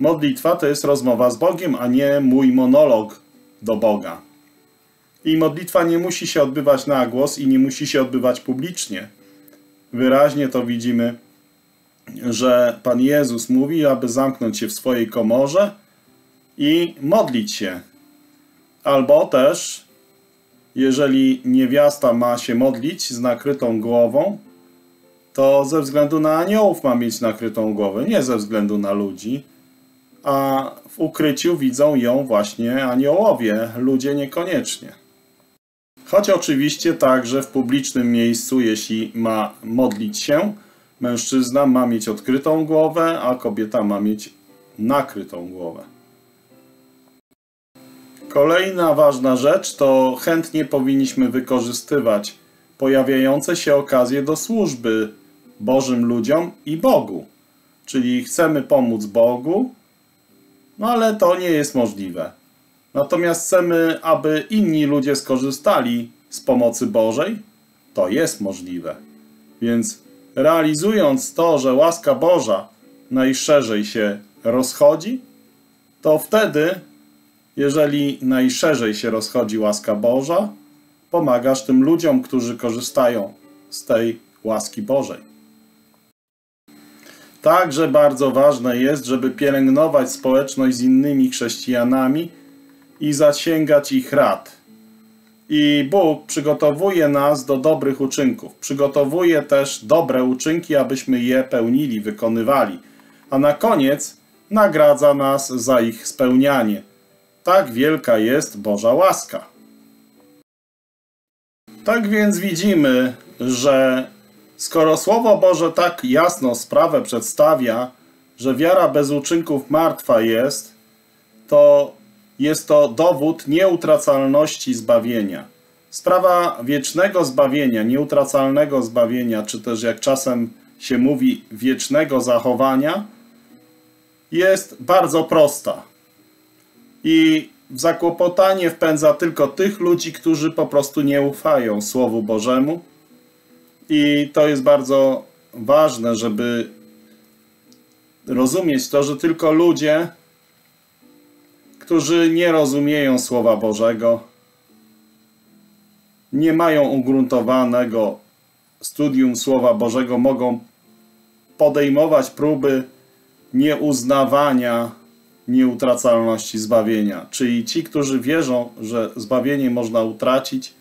Modlitwa to jest rozmowa z Bogiem, a nie mój monolog do Boga. I modlitwa nie musi się odbywać na głos i nie musi się odbywać publicznie. Wyraźnie to widzimy, że Pan Jezus mówi, aby zamknąć się w swojej komorze i modlić się. Albo też, jeżeli niewiasta ma się modlić z nakrytą głową, to ze względu na aniołów ma mieć nakrytą głowę, nie ze względu na ludzi a w ukryciu widzą ją właśnie aniołowie, ludzie niekoniecznie. Choć oczywiście także w publicznym miejscu, jeśli ma modlić się, mężczyzna ma mieć odkrytą głowę, a kobieta ma mieć nakrytą głowę. Kolejna ważna rzecz to chętnie powinniśmy wykorzystywać pojawiające się okazje do służby Bożym ludziom i Bogu. Czyli chcemy pomóc Bogu, no ale to nie jest możliwe. Natomiast chcemy, aby inni ludzie skorzystali z pomocy Bożej, to jest możliwe. Więc realizując to, że łaska Boża najszerzej się rozchodzi, to wtedy, jeżeli najszerzej się rozchodzi łaska Boża, pomagasz tym ludziom, którzy korzystają z tej łaski Bożej. Także bardzo ważne jest, żeby pielęgnować społeczność z innymi chrześcijanami i zasięgać ich rad. I Bóg przygotowuje nas do dobrych uczynków. Przygotowuje też dobre uczynki, abyśmy je pełnili, wykonywali. A na koniec nagradza nas za ich spełnianie. Tak wielka jest Boża łaska. Tak więc widzimy, że Skoro Słowo Boże tak jasno sprawę przedstawia, że wiara bez uczynków martwa jest, to jest to dowód nieutracalności zbawienia. Sprawa wiecznego zbawienia, nieutracalnego zbawienia, czy też jak czasem się mówi, wiecznego zachowania, jest bardzo prosta. I w zakłopotanie wpędza tylko tych ludzi, którzy po prostu nie ufają Słowu Bożemu, i to jest bardzo ważne, żeby rozumieć to, że tylko ludzie, którzy nie rozumieją Słowa Bożego, nie mają ugruntowanego studium Słowa Bożego, mogą podejmować próby nieuznawania nieutracalności zbawienia. Czyli ci, którzy wierzą, że zbawienie można utracić,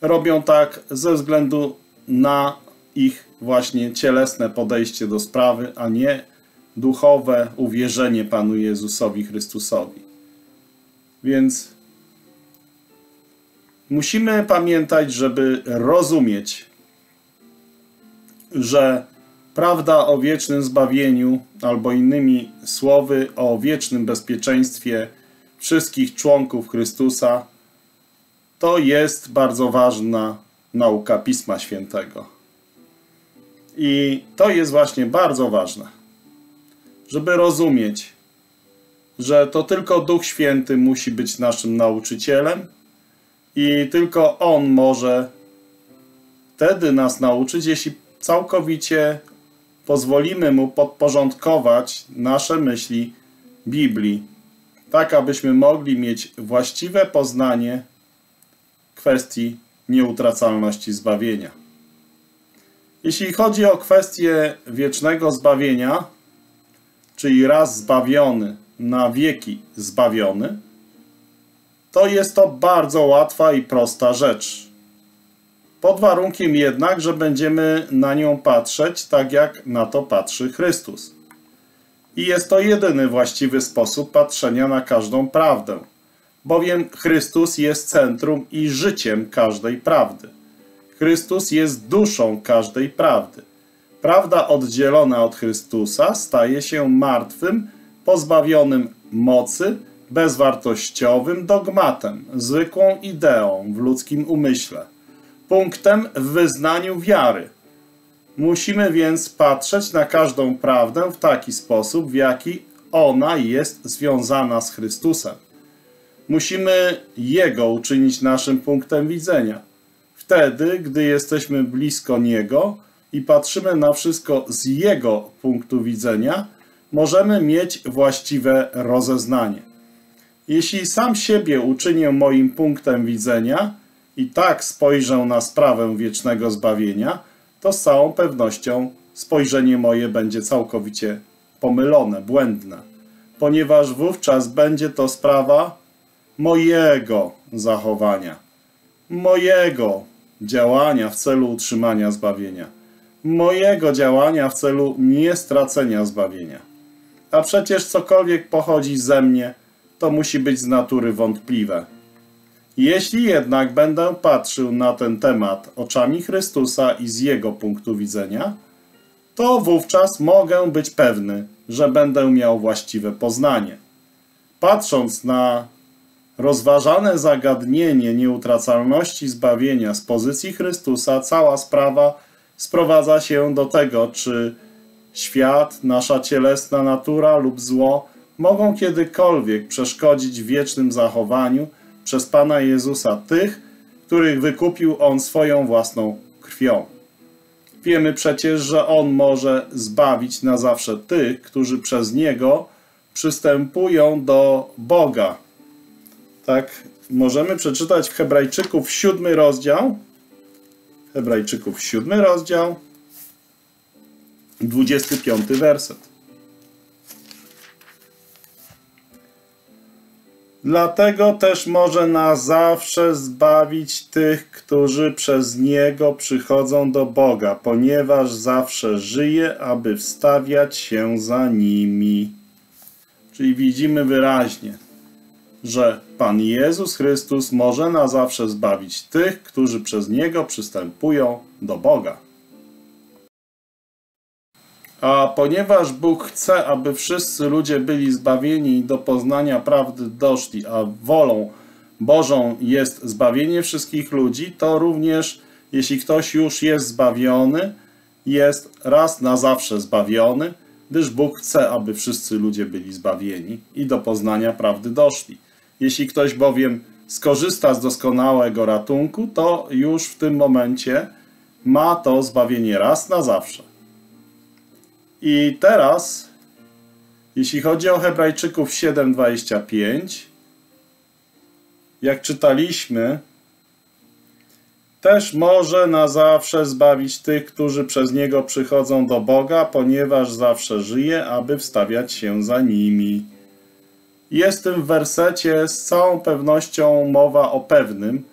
robią tak ze względu na ich właśnie cielesne podejście do sprawy, a nie duchowe uwierzenie Panu Jezusowi Chrystusowi. Więc musimy pamiętać, żeby rozumieć, że prawda o wiecznym zbawieniu, albo innymi słowy o wiecznym bezpieczeństwie wszystkich członków Chrystusa, to jest bardzo ważna nauka Pisma Świętego. I to jest właśnie bardzo ważne, żeby rozumieć, że to tylko Duch Święty musi być naszym nauczycielem i tylko On może wtedy nas nauczyć, jeśli całkowicie pozwolimy Mu podporządkować nasze myśli Biblii, tak abyśmy mogli mieć właściwe poznanie kwestii nieutracalności zbawienia. Jeśli chodzi o kwestię wiecznego zbawienia, czyli raz zbawiony, na wieki zbawiony, to jest to bardzo łatwa i prosta rzecz. Pod warunkiem jednak, że będziemy na nią patrzeć tak, jak na to patrzy Chrystus. I jest to jedyny właściwy sposób patrzenia na każdą prawdę, bowiem Chrystus jest centrum i życiem każdej prawdy. Chrystus jest duszą każdej prawdy. Prawda oddzielona od Chrystusa staje się martwym, pozbawionym mocy, bezwartościowym dogmatem, zwykłą ideą w ludzkim umyśle, punktem w wyznaniu wiary. Musimy więc patrzeć na każdą prawdę w taki sposób, w jaki ona jest związana z Chrystusem. Musimy Jego uczynić naszym punktem widzenia. Wtedy, gdy jesteśmy blisko Niego i patrzymy na wszystko z Jego punktu widzenia, możemy mieć właściwe rozeznanie. Jeśli sam siebie uczynię moim punktem widzenia i tak spojrzę na sprawę wiecznego zbawienia, to z całą pewnością spojrzenie moje będzie całkowicie pomylone, błędne, ponieważ wówczas będzie to sprawa mojego zachowania, mojego działania w celu utrzymania zbawienia, mojego działania w celu niestracenia zbawienia. A przecież cokolwiek pochodzi ze mnie, to musi być z natury wątpliwe. Jeśli jednak będę patrzył na ten temat oczami Chrystusa i z Jego punktu widzenia, to wówczas mogę być pewny, że będę miał właściwe poznanie. Patrząc na rozważane zagadnienie nieutracalności zbawienia z pozycji Chrystusa, cała sprawa sprowadza się do tego, czy świat, nasza cielesna natura lub zło mogą kiedykolwiek przeszkodzić wiecznym zachowaniu przez Pana Jezusa tych, których wykupił On swoją własną krwią. Wiemy przecież, że On może zbawić na zawsze tych, którzy przez Niego przystępują do Boga. Tak, możemy przeczytać w Hebrajczyków siódmy rozdział. Hebrajczyków siódmy rozdział, 25 werset. Dlatego też może na zawsze zbawić tych, którzy przez Niego przychodzą do Boga, ponieważ zawsze żyje, aby wstawiać się za nimi. Czyli widzimy wyraźnie, że Pan Jezus Chrystus może na zawsze zbawić tych, którzy przez Niego przystępują do Boga. A ponieważ Bóg chce, aby wszyscy ludzie byli zbawieni i do poznania prawdy doszli, a wolą Bożą jest zbawienie wszystkich ludzi, to również jeśli ktoś już jest zbawiony, jest raz na zawsze zbawiony, gdyż Bóg chce, aby wszyscy ludzie byli zbawieni i do poznania prawdy doszli. Jeśli ktoś bowiem skorzysta z doskonałego ratunku, to już w tym momencie ma to zbawienie raz na zawsze. I teraz, jeśli chodzi o Hebrajczyków 7:25, jak czytaliśmy, też może na zawsze zbawić tych, którzy przez Niego przychodzą do Boga, ponieważ zawsze żyje, aby wstawiać się za nimi. Jest w tym wersecie z całą pewnością mowa o pewnym,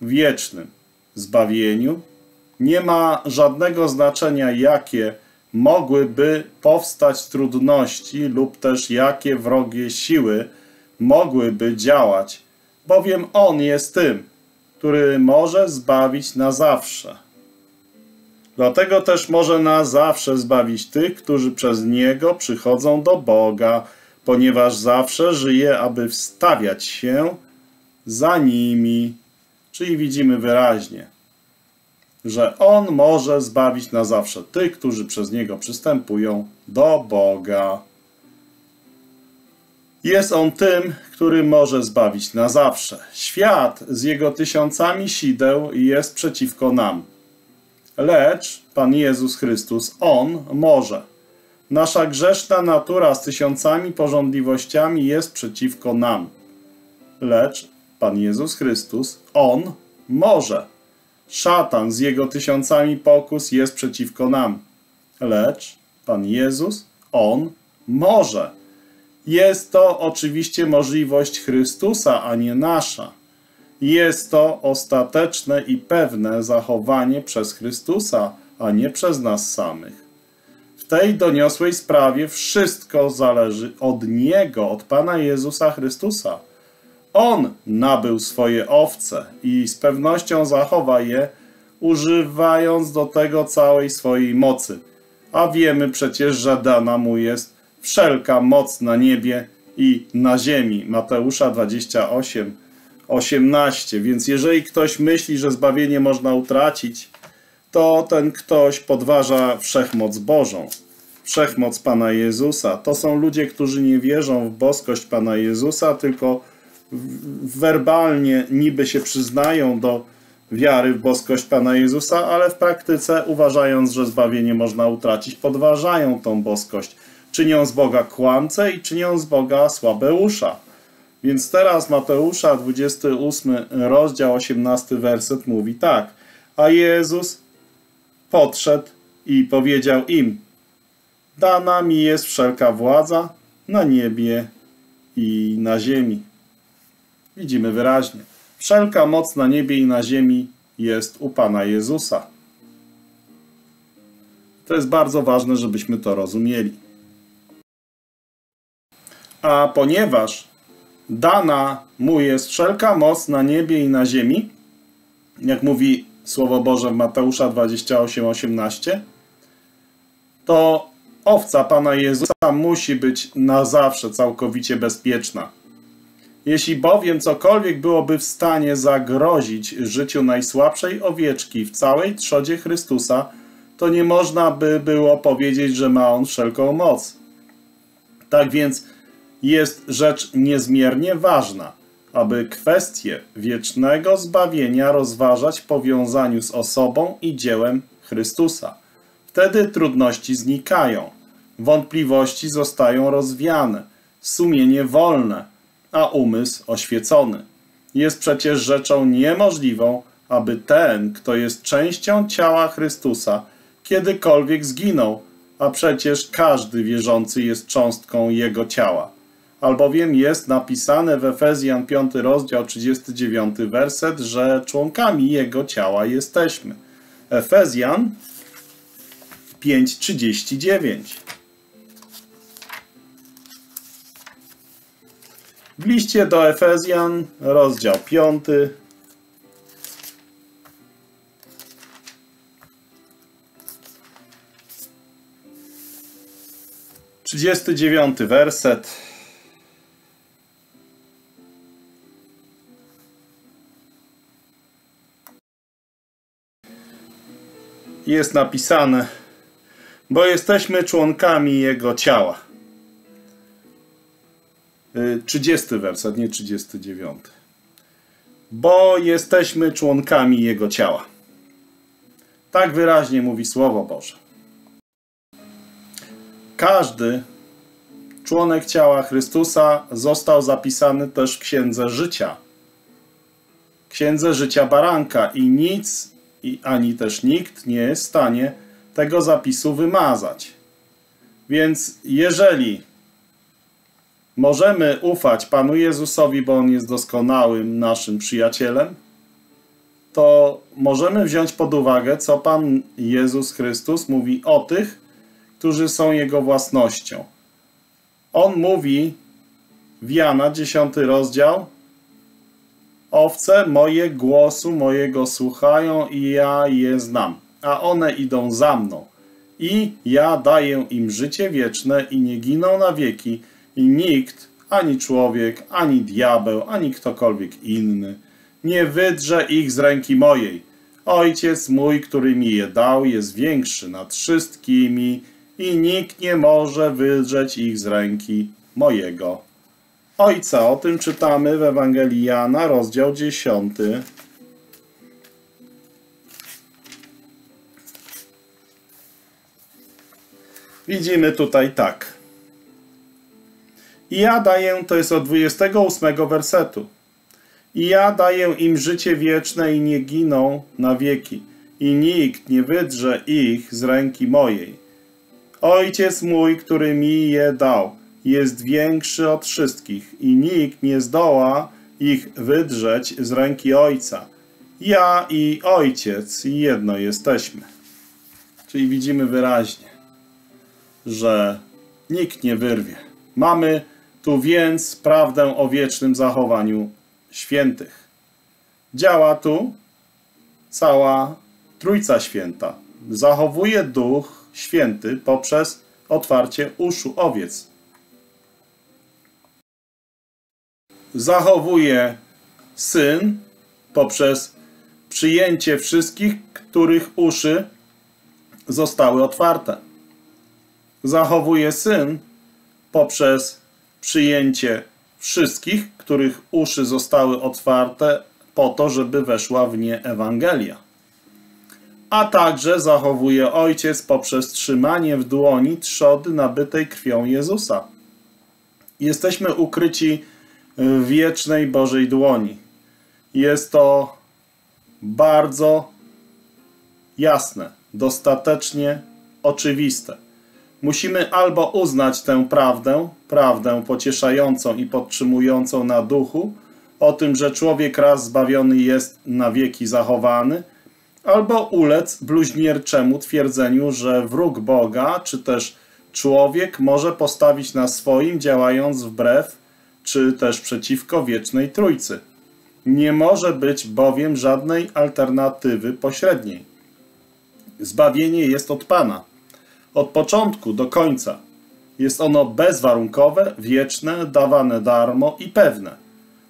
wiecznym zbawieniu. Nie ma żadnego znaczenia, jakie mogłyby powstać trudności lub też jakie wrogie siły mogłyby działać, bowiem On jest tym, który może zbawić na zawsze. Dlatego też może na zawsze zbawić tych, którzy przez Niego przychodzą do Boga, ponieważ zawsze żyje, aby wstawiać się za nimi. Czyli widzimy wyraźnie, że On może zbawić na zawsze tych, którzy przez Niego przystępują do Boga. Jest On tym, który może zbawić na zawsze. Świat z jego tysiącami sideł jest przeciwko nam. Lecz Pan Jezus Chrystus, On może. Nasza grzeszna natura z tysiącami porządliwościami jest przeciwko nam. Lecz Pan Jezus Chrystus, On może. Szatan z jego tysiącami pokus jest przeciwko nam. Lecz Pan Jezus, On może. Jest to oczywiście możliwość Chrystusa, a nie nasza. Jest to ostateczne i pewne zachowanie przez Chrystusa, a nie przez nas samych. Tej doniosłej sprawie wszystko zależy od Niego, od Pana Jezusa Chrystusa. On nabył swoje owce i z pewnością zachowa je, używając do tego całej swojej mocy. A wiemy przecież, że dana mu jest wszelka moc na niebie i na ziemi. Mateusza 28, 18. Więc jeżeli ktoś myśli, że zbawienie można utracić, to ten ktoś podważa wszechmoc Bożą, wszechmoc Pana Jezusa. To są ludzie, którzy nie wierzą w boskość Pana Jezusa, tylko werbalnie niby się przyznają do wiary w boskość Pana Jezusa, ale w praktyce uważając, że zbawienie można utracić, podważają tą boskość. Czynią z Boga kłamcę i czynią z Boga słabeusza. Więc teraz Mateusza, 28 rozdział, 18 werset mówi tak. A Jezus podszedł i powiedział im, dana mi jest wszelka władza na niebie i na ziemi. Widzimy wyraźnie. Wszelka moc na niebie i na ziemi jest u Pana Jezusa. To jest bardzo ważne, żebyśmy to rozumieli. A ponieważ dana mu jest wszelka moc na niebie i na ziemi, jak mówi Słowo Boże Mateusza 28:18, to owca Pana Jezusa musi być na zawsze całkowicie bezpieczna. Jeśli bowiem cokolwiek byłoby w stanie zagrozić życiu najsłabszej owieczki w całej trzodzie Chrystusa, to nie można by było powiedzieć, że ma on wszelką moc. Tak więc jest rzecz niezmiernie ważna, aby kwestię wiecznego zbawienia rozważać w powiązaniu z osobą i dziełem Chrystusa. Wtedy trudności znikają, wątpliwości zostają rozwiane, sumienie wolne, a umysł oświecony. Jest przecież rzeczą niemożliwą, aby ten, kto jest częścią ciała Chrystusa, kiedykolwiek zginął, a przecież każdy wierzący jest cząstką Jego ciała. Albowiem jest napisane w Efezjan 5 rozdział 39 werset, że członkami Jego ciała jesteśmy. Efezjan 5:39 W liście do Efezjan, rozdział 5. Trzydziesty dziewiąty werset. Jest napisane, bo jesteśmy członkami Jego ciała. 30 werset, nie 39. Bo jesteśmy członkami Jego ciała. Tak wyraźnie mówi Słowo Boże. Każdy członek ciała Chrystusa został zapisany też w Księdze Życia. Księdze Życia Baranka i nic, i ani też nikt nie jest w stanie tego zapisu wymazać. Więc jeżeli Możemy ufać Panu Jezusowi, bo On jest doskonałym naszym przyjacielem, to możemy wziąć pod uwagę, co Pan Jezus Chrystus mówi o tych, którzy są Jego własnością. On mówi w Jana, 10 rozdział, Owce moje głosu mojego słuchają i ja je znam, a one idą za mną. I ja daję im życie wieczne i nie giną na wieki, i nikt, ani człowiek, ani diabeł, ani ktokolwiek inny, nie wydrze ich z ręki mojej. Ojciec mój, który mi je dał, jest większy nad wszystkimi i nikt nie może wydrzeć ich z ręki mojego. Ojca, o tym czytamy w Ewangelii Jana, rozdział 10. Widzimy tutaj tak. I ja daję, to jest od 28 wersetu. I ja daję im życie wieczne i nie giną na wieki, i nikt nie wydrze ich z ręki mojej. Ojciec mój, który mi je dał, jest większy od wszystkich i nikt nie zdoła ich wydrzeć z ręki Ojca. Ja i Ojciec jedno jesteśmy. Czyli widzimy wyraźnie, że nikt nie wyrwie. Mamy tu więc prawdę o wiecznym zachowaniu świętych. Działa tu cała Trójca Święta. Zachowuje Duch Święty poprzez otwarcie uszu owiec. Zachowuje Syn poprzez przyjęcie wszystkich, których uszy zostały otwarte. Zachowuje Syn poprzez przyjęcie wszystkich, których uszy zostały otwarte po to, żeby weszła w nie Ewangelia. A także zachowuje Ojciec poprzez trzymanie w dłoni trzody nabytej krwią Jezusa. Jesteśmy ukryci wiecznej Bożej dłoni. Jest to bardzo jasne, dostatecznie oczywiste. Musimy albo uznać tę prawdę, prawdę pocieszającą i podtrzymującą na duchu, o tym, że człowiek raz zbawiony jest na wieki zachowany, albo ulec bluźnierczemu twierdzeniu, że wróg Boga, czy też człowiek może postawić na swoim, działając wbrew, czy też przeciwko wiecznej trójcy. Nie może być bowiem żadnej alternatywy pośredniej. Zbawienie jest od Pana. Od początku do końca. Jest ono bezwarunkowe, wieczne, dawane darmo i pewne.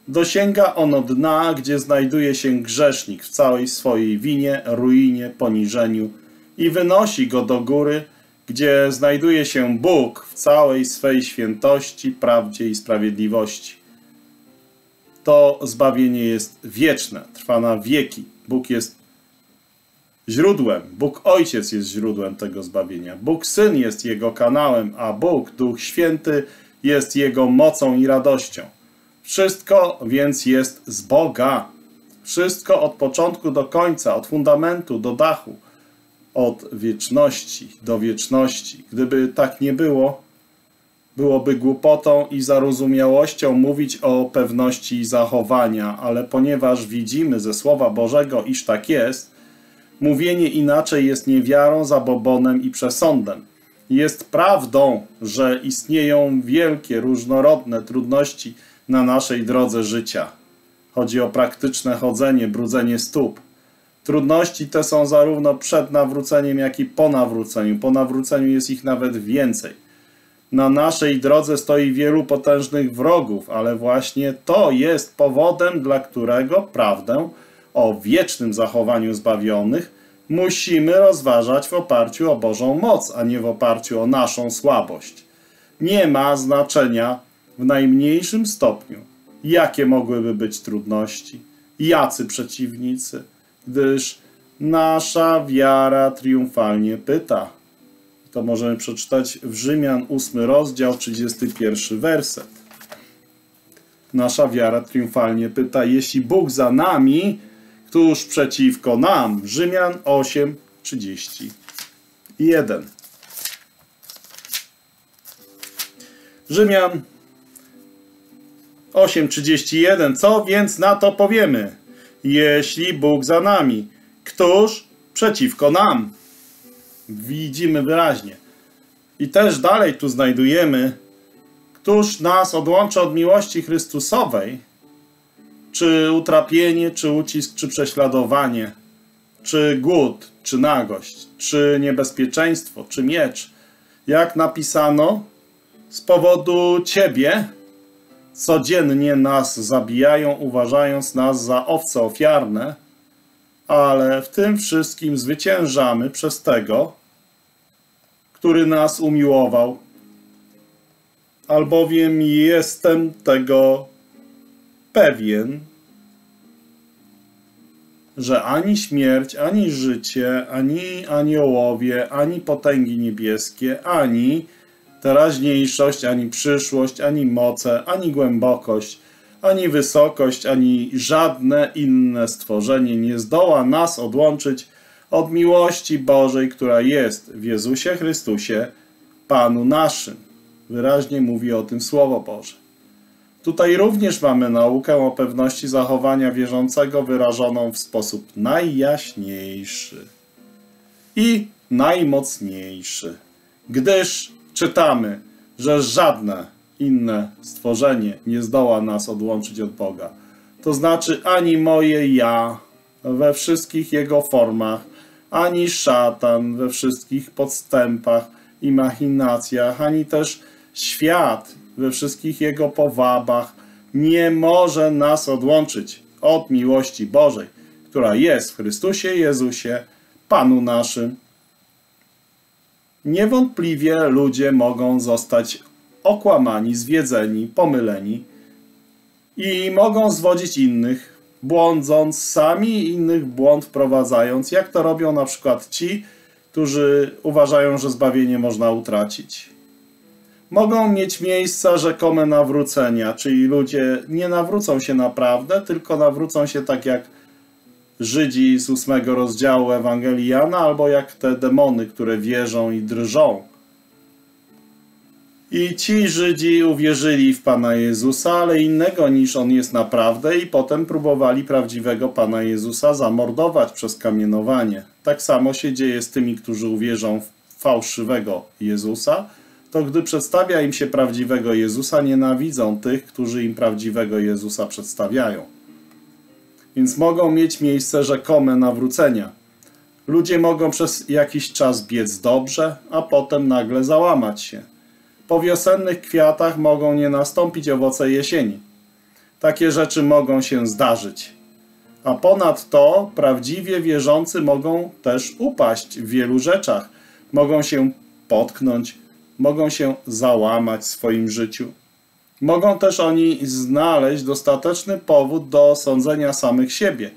Dosięga ono dna, gdzie znajduje się grzesznik w całej swojej winie, ruinie, poniżeniu i wynosi go do góry, gdzie znajduje się Bóg w całej swej świętości, prawdzie i sprawiedliwości. To zbawienie jest wieczne, trwa na wieki. Bóg jest źródłem, Bóg Ojciec jest źródłem tego zbawienia. Bóg Syn jest jego kanałem, a Bóg Duch Święty jest jego mocą i radością. Wszystko więc jest z Boga. Wszystko od początku do końca, od fundamentu do dachu, od wieczności do wieczności. Gdyby tak nie było, byłoby głupotą i zarozumiałością mówić o pewności zachowania, ale ponieważ widzimy ze Słowa Bożego, iż tak jest, mówienie inaczej jest niewiarą, zabobonem i przesądem. Jest prawdą, że istnieją wielkie, różnorodne trudności, na naszej drodze życia. Chodzi o praktyczne chodzenie, brudzenie stóp. Trudności te są zarówno przed nawróceniem, jak i po nawróceniu. Po nawróceniu jest ich nawet więcej. Na naszej drodze stoi wielu potężnych wrogów, ale właśnie to jest powodem, dla którego prawdę o wiecznym zachowaniu zbawionych musimy rozważać w oparciu o Bożą moc, a nie w oparciu o naszą słabość. Nie ma znaczenia, w najmniejszym stopniu, jakie mogłyby być trudności, jacy przeciwnicy, gdyż nasza wiara triumfalnie pyta. To możemy przeczytać w Rzymian 8 rozdział 31 werset. Nasza wiara triumfalnie pyta, jeśli Bóg za nami, któż przeciwko nam? Rzymian 8, 31. Rzymian 8:31. Co więc na to powiemy? Jeśli Bóg za nami, któż przeciwko nam? Widzimy wyraźnie. I też dalej tu znajdujemy, któż nas odłączy od miłości Chrystusowej, czy utrapienie, czy ucisk, czy prześladowanie, czy głód, czy nagość, czy niebezpieczeństwo, czy miecz. Jak napisano, z powodu Ciebie, codziennie nas zabijają, uważając nas za owce ofiarne, ale w tym wszystkim zwyciężamy przez tego, który nas umiłował, albowiem jestem tego pewien, że ani śmierć, ani życie, ani aniołowie, ani potęgi niebieskie, ani teraźniejszość, ani przyszłość, ani moce, ani głębokość, ani wysokość, ani żadne inne stworzenie nie zdoła nas odłączyć od miłości Bożej, która jest w Jezusie Chrystusie, Panu naszym. Wyraźnie mówi o tym Słowo Boże. Tutaj również mamy naukę o pewności zachowania wierzącego wyrażoną w sposób najjaśniejszy i najmocniejszy, gdyż czytamy, że żadne inne stworzenie nie zdoła nas odłączyć od Boga. To znaczy ani moje ja we wszystkich jego formach, ani szatan we wszystkich podstępach i machinacjach, ani też świat we wszystkich jego powabach nie może nas odłączyć od miłości Bożej, która jest w Chrystusie Jezusie, Panu naszym. Niewątpliwie ludzie mogą zostać okłamani, zwiedzeni, pomyleni i mogą zwodzić innych, błądząc sami innych błąd wprowadzając, jak to robią na przykład ci, którzy uważają, że zbawienie można utracić. Mogą mieć miejsca rzekome nawrócenia, czyli ludzie nie nawrócą się naprawdę, tylko nawrócą się tak jak Żydzi z ósmego rozdziału Ewangelii Jana, albo jak te demony, które wierzą i drżą. I ci Żydzi uwierzyli w Pana Jezusa, ale innego niż On jest naprawdę i potem próbowali prawdziwego Pana Jezusa zamordować przez kamienowanie. Tak samo się dzieje z tymi, którzy uwierzą w fałszywego Jezusa, to gdy przedstawia im się prawdziwego Jezusa, nienawidzą tych, którzy im prawdziwego Jezusa przedstawiają. Więc mogą mieć miejsce rzekome nawrócenia. Ludzie mogą przez jakiś czas biec dobrze, a potem nagle załamać się. Po wiosennych kwiatach mogą nie nastąpić owoce jesieni. Takie rzeczy mogą się zdarzyć. A ponadto prawdziwie wierzący mogą też upaść w wielu rzeczach. Mogą się potknąć, mogą się załamać w swoim życiu. Mogą też oni znaleźć dostateczny powód do sądzenia samych siebie,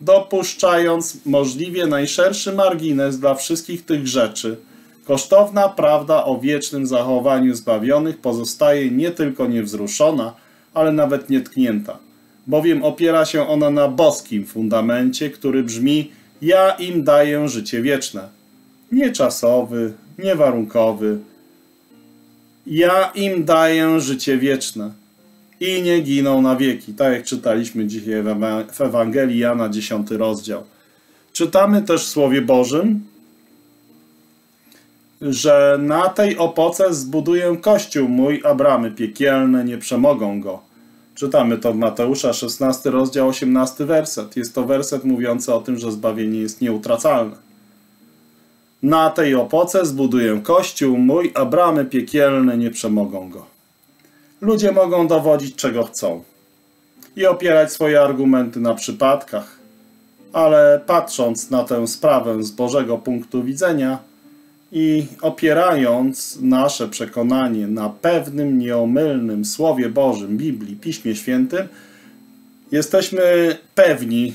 dopuszczając możliwie najszerszy margines dla wszystkich tych rzeczy. Kosztowna prawda o wiecznym zachowaniu zbawionych pozostaje nie tylko niewzruszona, ale nawet nietknięta, bowiem opiera się ona na boskim fundamencie, który brzmi: Ja im daję życie wieczne. Nieczasowy, niewarunkowy, ja im daję życie wieczne i nie giną na wieki. Tak jak czytaliśmy dzisiaj w Ewangelii Jana, 10 rozdział. Czytamy też w Słowie Bożym, że na tej opoce zbuduję kościół mój, a bramy piekielne nie przemogą go. Czytamy to w Mateusza 16 rozdział 18 werset. Jest to werset mówiący o tym, że zbawienie jest nieutracalne. Na tej opoce zbuduję kościół mój, a bramy piekielne nie przemogą go. Ludzie mogą dowodzić czego chcą i opierać swoje argumenty na przypadkach, ale patrząc na tę sprawę z Bożego punktu widzenia i opierając nasze przekonanie na pewnym, nieomylnym Słowie Bożym, Biblii, Piśmie Świętym, jesteśmy pewni,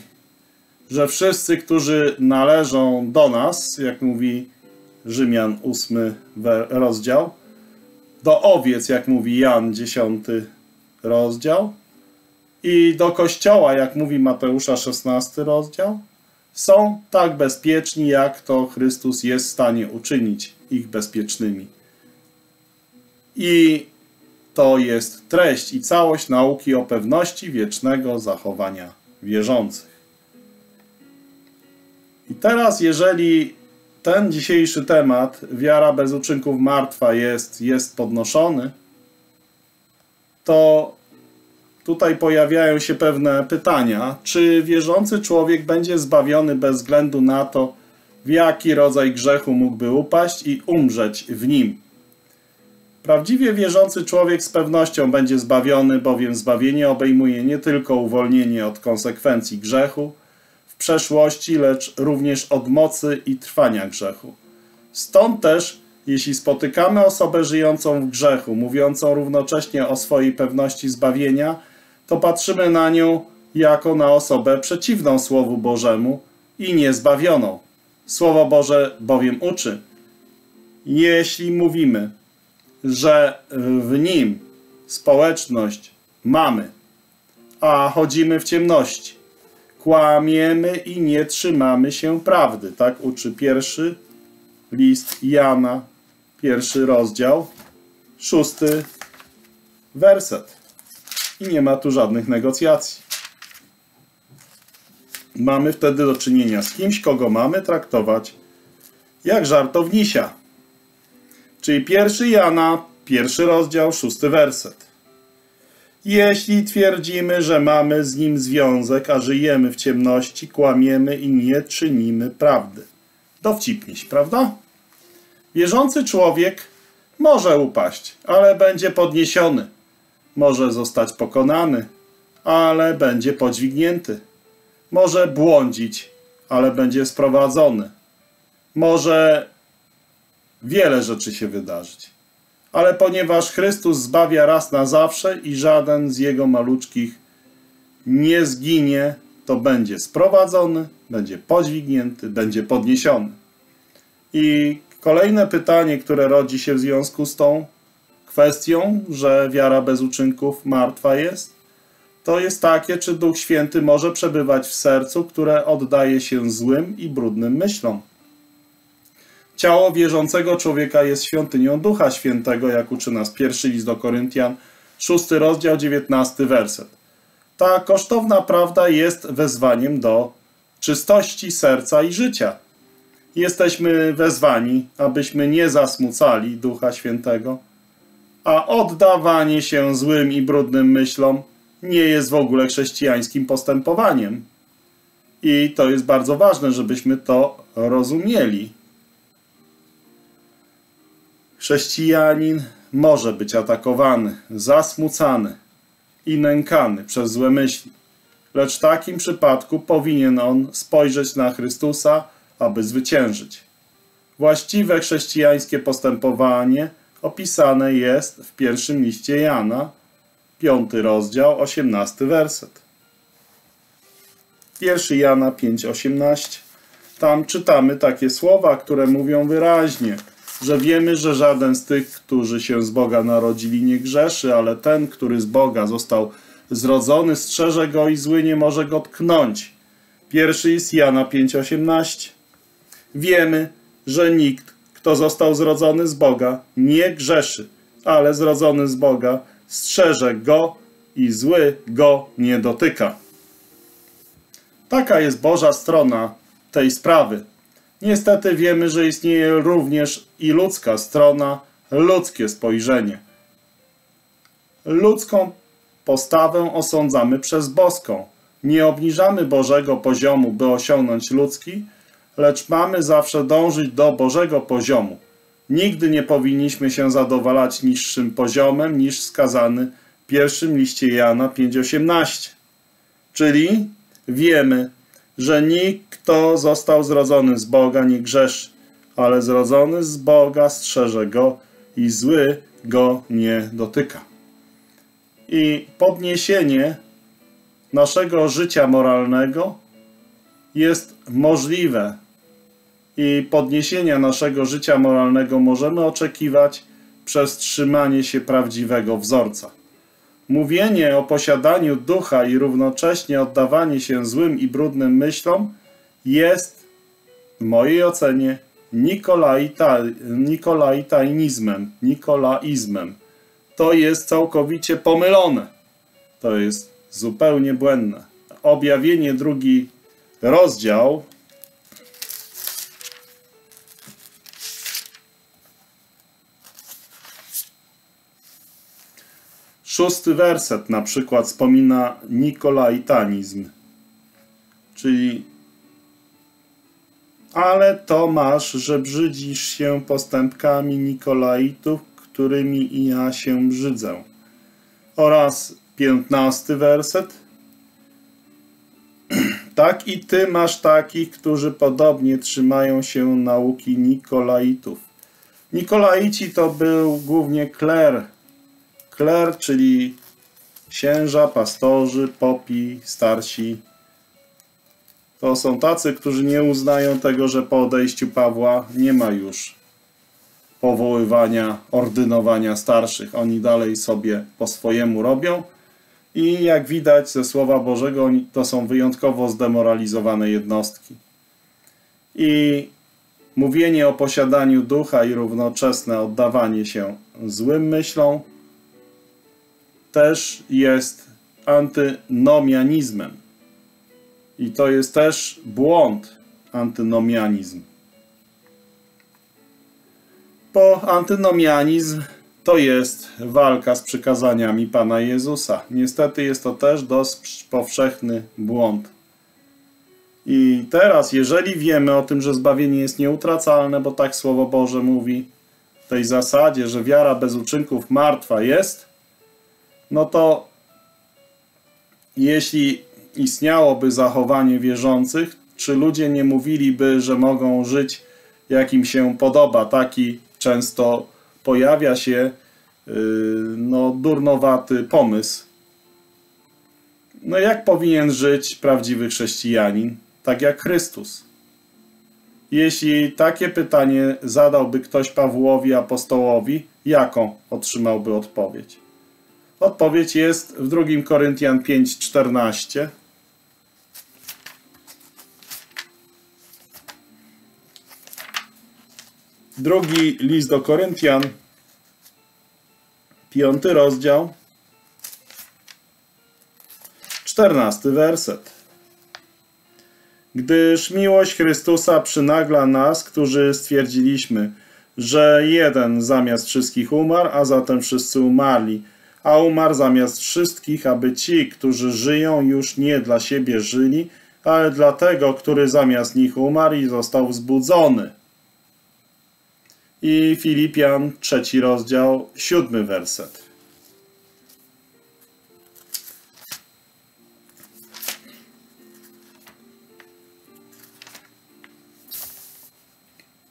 że wszyscy, którzy należą do nas, jak mówi Rzymian 8 rozdział, do owiec, jak mówi Jan 10 rozdział, i do kościoła, jak mówi Mateusza 16 rozdział, są tak bezpieczni, jak to Chrystus jest w stanie uczynić ich bezpiecznymi. I to jest treść i całość nauki o pewności wiecznego zachowania wierzących. I teraz, jeżeli ten dzisiejszy temat, wiara bez uczynków martwa, jest, jest podnoszony, to tutaj pojawiają się pewne pytania. Czy wierzący człowiek będzie zbawiony bez względu na to, w jaki rodzaj grzechu mógłby upaść i umrzeć w nim? Prawdziwie wierzący człowiek z pewnością będzie zbawiony, bowiem zbawienie obejmuje nie tylko uwolnienie od konsekwencji grzechu, przeszłości, lecz również od mocy i trwania grzechu. Stąd też, jeśli spotykamy osobę żyjącą w grzechu, mówiącą równocześnie o swojej pewności zbawienia, to patrzymy na nią jako na osobę przeciwną Słowu Bożemu i niezbawioną. Słowo Boże bowiem uczy, jeśli mówimy, że w nim społeczność mamy, a chodzimy w ciemności, kłamiemy i nie trzymamy się prawdy. Tak uczy pierwszy list Jana, pierwszy rozdział, szósty werset. i nie ma tu żadnych negocjacji. Mamy wtedy do czynienia z kimś, kogo mamy traktować jak żartownisia. Czyli pierwszy Jana, pierwszy rozdział, szósty werset. Jeśli twierdzimy, że mamy z nim związek, a żyjemy w ciemności, kłamiemy i nie czynimy prawdy. Dowcipniś, prawda? Wierzący człowiek może upaść, ale będzie podniesiony. Może zostać pokonany, ale będzie podźwignięty. Może błądzić, ale będzie sprowadzony. Może wiele rzeczy się wydarzyć. Ale ponieważ Chrystus zbawia raz na zawsze i żaden z jego maluczkich nie zginie, to będzie sprowadzony, będzie podźwignięty, będzie podniesiony. I kolejne pytanie, które rodzi się w związku z tą kwestią, że wiara bez uczynków martwa jest, to jest takie, czy Duch Święty może przebywać w sercu, które oddaje się złym i brudnym myślom. Ciało wierzącego człowieka jest świątynią Ducha Świętego, jak uczy nas pierwszy list do Koryntian, szósty rozdział, dziewiętnasty werset. Ta kosztowna prawda jest wezwaniem do czystości serca i życia. Jesteśmy wezwani, abyśmy nie zasmucali Ducha Świętego, a oddawanie się złym i brudnym myślom nie jest w ogóle chrześcijańskim postępowaniem. I to jest bardzo ważne, żebyśmy to rozumieli. Chrześcijanin może być atakowany, zasmucany i nękany przez złe myśli, lecz w takim przypadku powinien on spojrzeć na Chrystusa, aby zwyciężyć. Właściwe chrześcijańskie postępowanie opisane jest w pierwszym liście Jana, piąty rozdział, osiemnasty werset. Pierwszy Jana 5:18. Tam czytamy takie słowa, które mówią wyraźnie – że wiemy, że żaden z tych, którzy się z Boga narodzili, nie grzeszy, ale ten, który z Boga został zrodzony, strzeże go i zły nie może go tknąć. Pierwszy jest Jana 5,18. Wiemy, że nikt, kto został zrodzony z Boga, nie grzeszy, ale zrodzony z Boga strzeże go i zły go nie dotyka. Taka jest Boża strona tej sprawy. Niestety wiemy, że istnieje również i ludzka strona, ludzkie spojrzenie. Ludzką postawę osądzamy przez boską. Nie obniżamy Bożego poziomu, by osiągnąć ludzki, lecz mamy zawsze dążyć do Bożego poziomu. Nigdy nie powinniśmy się zadowalać niższym poziomem niż skazany w pierwszym liście Jana 5,18. Czyli wiemy, że nikt, kto został zrodzony z Boga, nie grzeszy, ale zrodzony z Boga strzeże go i zły go nie dotyka. I podniesienie naszego życia moralnego jest możliwe i podniesienia naszego życia moralnego możemy oczekiwać przez trzymanie się prawdziwego wzorca. Mówienie o posiadaniu ducha i równocześnie oddawanie się złym i brudnym myślom jest w mojej ocenie Nikolaita, nikolaitanizmem, nikolaizmem. To jest całkowicie pomylone. To jest zupełnie błędne. Objawienie drugi rozdział Szósty werset na przykład wspomina nikolaitanizm, czyli ale to masz, że brzydzisz się postępkami Nikolaitów, którymi i ja się brzydzę. Oraz piętnasty werset. Tak i ty masz takich, którzy podobnie trzymają się nauki Nikolaitów. Nikolaici to był głównie kler Kler, czyli księża, pastorzy, popi, starsi. To są tacy, którzy nie uznają tego, że po odejściu Pawła nie ma już powoływania, ordynowania starszych. Oni dalej sobie po swojemu robią i jak widać ze Słowa Bożego, to są wyjątkowo zdemoralizowane jednostki. I mówienie o posiadaniu ducha i równoczesne oddawanie się złym myślom też jest antynomianizmem. I to jest też błąd, antynomianizm. Bo antynomianizm to jest walka z przykazaniami Pana Jezusa. Niestety jest to też dość powszechny błąd. I teraz, jeżeli wiemy o tym, że zbawienie jest nieutracalne, bo tak Słowo Boże mówi, w tej zasadzie, że wiara bez uczynków martwa jest, no to jeśli istniałoby zachowanie wierzących, czy ludzie nie mówiliby, że mogą żyć jak im się podoba. Taki często pojawia się yy, no, durnowaty pomysł. No jak powinien żyć prawdziwy chrześcijanin? Tak jak Chrystus. Jeśli takie pytanie zadałby ktoś Pawłowi apostołowi, jaką otrzymałby odpowiedź? Odpowiedź jest w 2 Koryntian 5:14. Drugi list do Koryntian, piąty rozdział, czternasty werset. Gdyż miłość Chrystusa przynagla nas, którzy stwierdziliśmy, że jeden zamiast wszystkich umarł, a zatem wszyscy umarli, a umarł zamiast wszystkich, aby ci, którzy żyją, już nie dla siebie żyli, ale dla tego, który zamiast nich umarł i został wzbudzony i Filipian, trzeci rozdział, siódmy werset.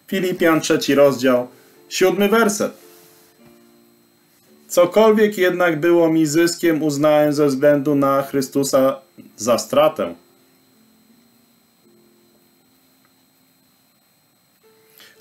Filipian, trzeci rozdział, siódmy werset. Cokolwiek jednak było mi zyskiem, uznałem ze względu na Chrystusa za stratę.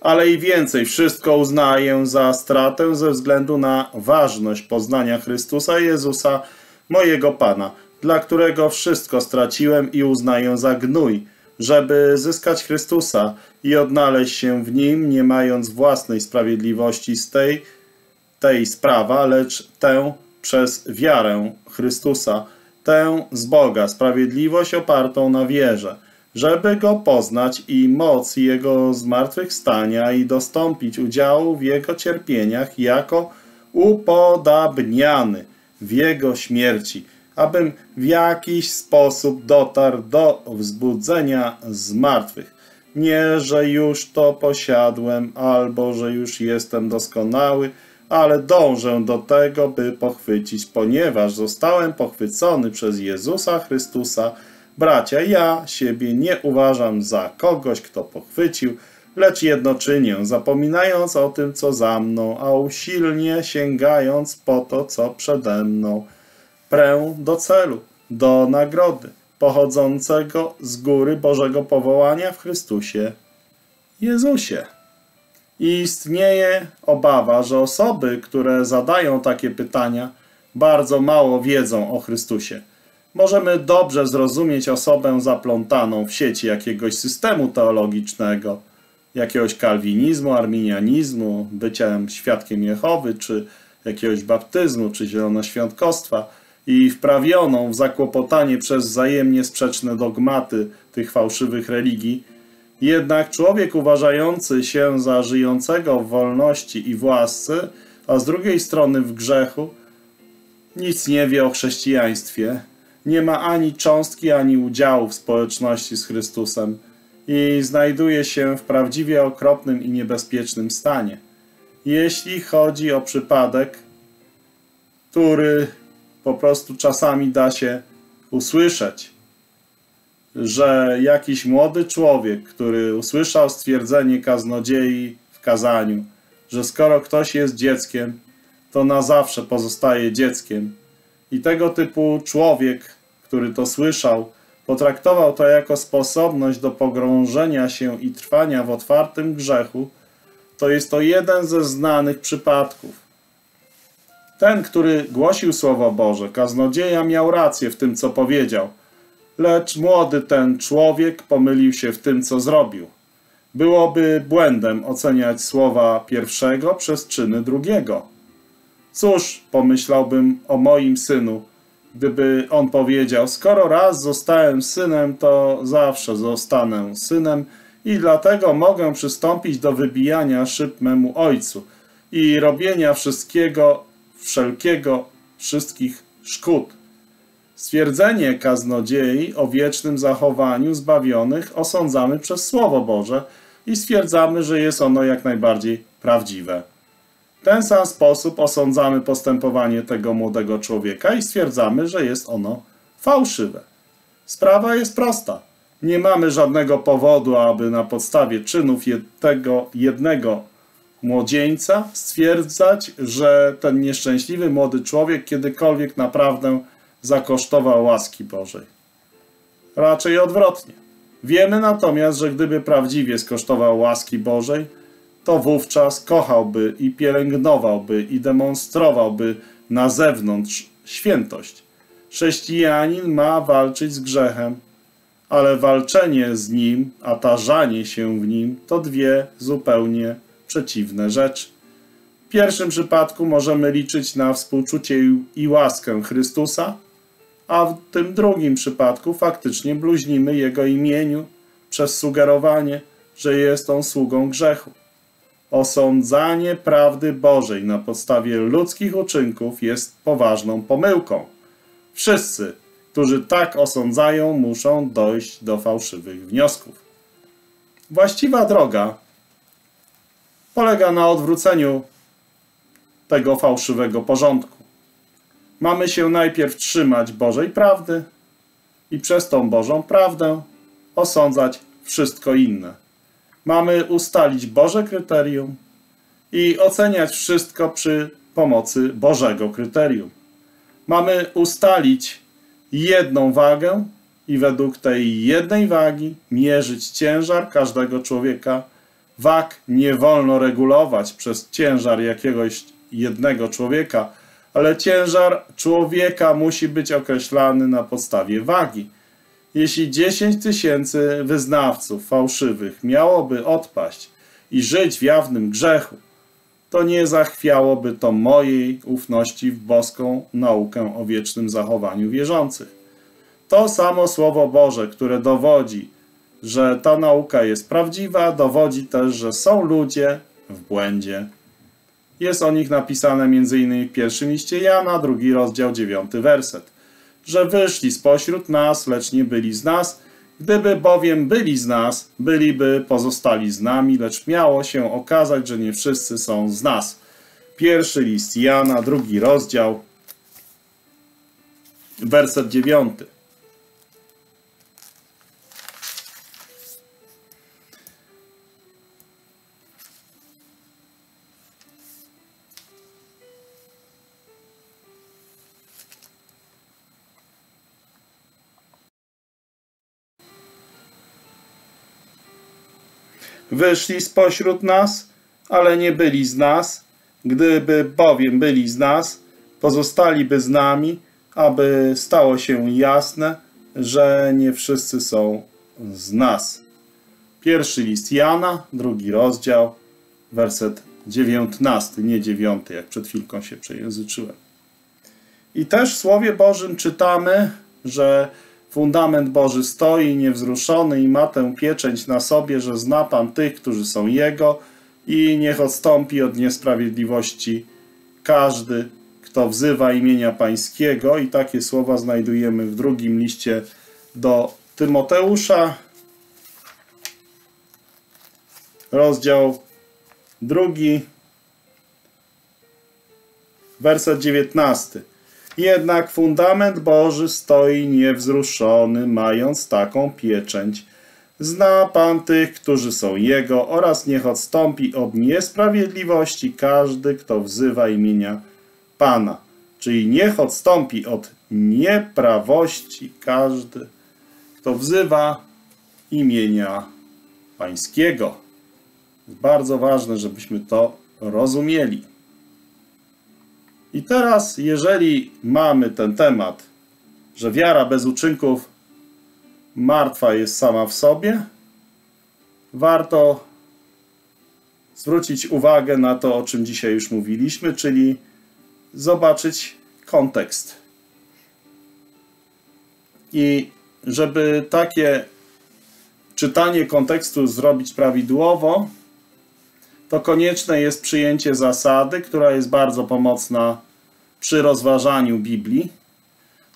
ale i więcej, wszystko uznaję za stratę ze względu na ważność poznania Chrystusa Jezusa, mojego Pana, dla którego wszystko straciłem i uznaję za gnój, żeby zyskać Chrystusa i odnaleźć się w Nim, nie mając własnej sprawiedliwości z tej, tej sprawa, lecz tę przez wiarę Chrystusa, tę z Boga, sprawiedliwość opartą na wierze żeby go poznać i moc jego zmartwychwstania i dostąpić udziału w jego cierpieniach jako upodabniany w jego śmierci, abym w jakiś sposób dotarł do wzbudzenia zmartwych. Nie, że już to posiadłem, albo że już jestem doskonały, ale dążę do tego, by pochwycić, ponieważ zostałem pochwycony przez Jezusa Chrystusa, Bracia, ja siebie nie uważam za kogoś, kto pochwycił, lecz jedno czynię, zapominając o tym, co za mną, a usilnie sięgając po to, co przede mną. Prę do celu, do nagrody, pochodzącego z góry Bożego powołania w Chrystusie Jezusie. I istnieje obawa, że osoby, które zadają takie pytania, bardzo mało wiedzą o Chrystusie. Możemy dobrze zrozumieć osobę zaplątaną w sieci jakiegoś systemu teologicznego, jakiegoś kalwinizmu, arminianizmu, byciem świadkiem Jehowy, czy jakiegoś baptyzmu, czy zielonoświątkostwa i wprawioną w zakłopotanie przez wzajemnie sprzeczne dogmaty tych fałszywych religii, jednak człowiek uważający się za żyjącego w wolności i w łasce, a z drugiej strony w grzechu, nic nie wie o chrześcijaństwie, nie ma ani cząstki, ani udziału w społeczności z Chrystusem i znajduje się w prawdziwie okropnym i niebezpiecznym stanie. Jeśli chodzi o przypadek, który po prostu czasami da się usłyszeć, że jakiś młody człowiek, który usłyszał stwierdzenie kaznodziei w kazaniu, że skoro ktoś jest dzieckiem, to na zawsze pozostaje dzieckiem i tego typu człowiek, który to słyszał, potraktował to jako sposobność do pogrążenia się i trwania w otwartym grzechu, to jest to jeden ze znanych przypadków. Ten, który głosił Słowo Boże, kaznodzieja miał rację w tym, co powiedział, lecz młody ten człowiek pomylił się w tym, co zrobił. Byłoby błędem oceniać słowa pierwszego przez czyny drugiego. Cóż, pomyślałbym o moim synu, Gdyby on powiedział, skoro raz zostałem synem, to zawsze zostanę synem i dlatego mogę przystąpić do wybijania szyb memu ojcu i robienia wszystkiego, wszelkiego, wszystkich szkód. Stwierdzenie kaznodziei o wiecznym zachowaniu zbawionych osądzamy przez Słowo Boże i stwierdzamy, że jest ono jak najbardziej prawdziwe. W ten sam sposób osądzamy postępowanie tego młodego człowieka i stwierdzamy, że jest ono fałszywe. Sprawa jest prosta. Nie mamy żadnego powodu, aby na podstawie czynów tego jednego młodzieńca stwierdzać, że ten nieszczęśliwy młody człowiek kiedykolwiek naprawdę zakosztował łaski Bożej. Raczej odwrotnie. Wiemy natomiast, że gdyby prawdziwie skosztował łaski Bożej, to wówczas kochałby i pielęgnowałby i demonstrowałby na zewnątrz świętość. Chrześcijanin ma walczyć z grzechem, ale walczenie z nim, a tarzanie się w nim to dwie zupełnie przeciwne rzeczy. W pierwszym przypadku możemy liczyć na współczucie i łaskę Chrystusa, a w tym drugim przypadku faktycznie bluźnimy Jego imieniu przez sugerowanie, że jest on sługą grzechu. Osądzanie prawdy Bożej na podstawie ludzkich uczynków jest poważną pomyłką. Wszyscy, którzy tak osądzają, muszą dojść do fałszywych wniosków. Właściwa droga polega na odwróceniu tego fałszywego porządku. Mamy się najpierw trzymać Bożej prawdy i przez tą Bożą prawdę osądzać wszystko inne. Mamy ustalić Boże kryterium i oceniać wszystko przy pomocy Bożego kryterium. Mamy ustalić jedną wagę i według tej jednej wagi mierzyć ciężar każdego człowieka. Wag nie wolno regulować przez ciężar jakiegoś jednego człowieka, ale ciężar człowieka musi być określany na podstawie wagi. Jeśli 10 tysięcy wyznawców fałszywych miałoby odpaść i żyć w jawnym grzechu, to nie zachwiałoby to mojej ufności w boską naukę o wiecznym zachowaniu wierzących. To samo Słowo Boże, które dowodzi, że ta nauka jest prawdziwa, dowodzi też, że są ludzie w błędzie. Jest o nich napisane m.in. w pierwszym liście Jana, drugi rozdział, dziewiąty werset. Że wyszli spośród nas, lecz nie byli z nas. Gdyby bowiem byli z nas, byliby pozostali z nami, lecz miało się okazać, że nie wszyscy są z nas. Pierwszy list Jana, drugi rozdział, werset dziewiąty. Wyszli spośród nas, ale nie byli z nas. Gdyby bowiem byli z nas, pozostaliby z nami, aby stało się jasne, że nie wszyscy są z nas. Pierwszy list Jana, drugi rozdział, werset dziewiętnasty, nie dziewiąty, jak przed chwilką się przejęzyczyłem. I też w Słowie Bożym czytamy, że Fundament Boży stoi niewzruszony i ma tę pieczęć na sobie, że zna Pan tych, którzy są Jego i niech odstąpi od niesprawiedliwości każdy, kto wzywa imienia Pańskiego. I takie słowa znajdujemy w drugim liście do Tymoteusza, rozdział drugi, werset dziewiętnasty. Jednak fundament Boży stoi niewzruszony, mając taką pieczęć. Zna Pan tych, którzy są Jego oraz niech odstąpi od niesprawiedliwości każdy, kto wzywa imienia Pana. Czyli niech odstąpi od nieprawości każdy, kto wzywa imienia Pańskiego. Bardzo ważne, żebyśmy to rozumieli. I teraz, jeżeli mamy ten temat, że wiara bez uczynków martwa jest sama w sobie, warto zwrócić uwagę na to, o czym dzisiaj już mówiliśmy, czyli zobaczyć kontekst. I żeby takie czytanie kontekstu zrobić prawidłowo, to konieczne jest przyjęcie zasady, która jest bardzo pomocna przy rozważaniu Biblii.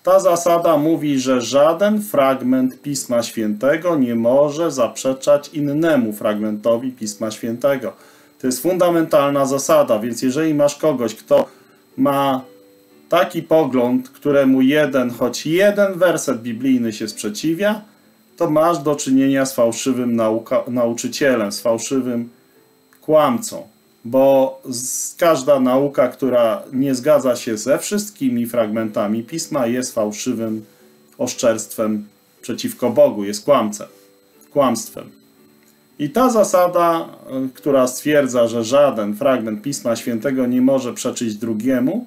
Ta zasada mówi, że żaden fragment Pisma Świętego nie może zaprzeczać innemu fragmentowi Pisma Świętego. To jest fundamentalna zasada, więc jeżeli masz kogoś, kto ma taki pogląd, któremu jeden, choć jeden werset biblijny się sprzeciwia, to masz do czynienia z fałszywym nauka, nauczycielem, z fałszywym kłamcą, bo każda nauka, która nie zgadza się ze wszystkimi fragmentami pisma, jest fałszywym oszczerstwem przeciwko Bogu, jest kłamcem, kłamstwem. I ta zasada, która stwierdza, że żaden fragment Pisma Świętego nie może przeczyć drugiemu,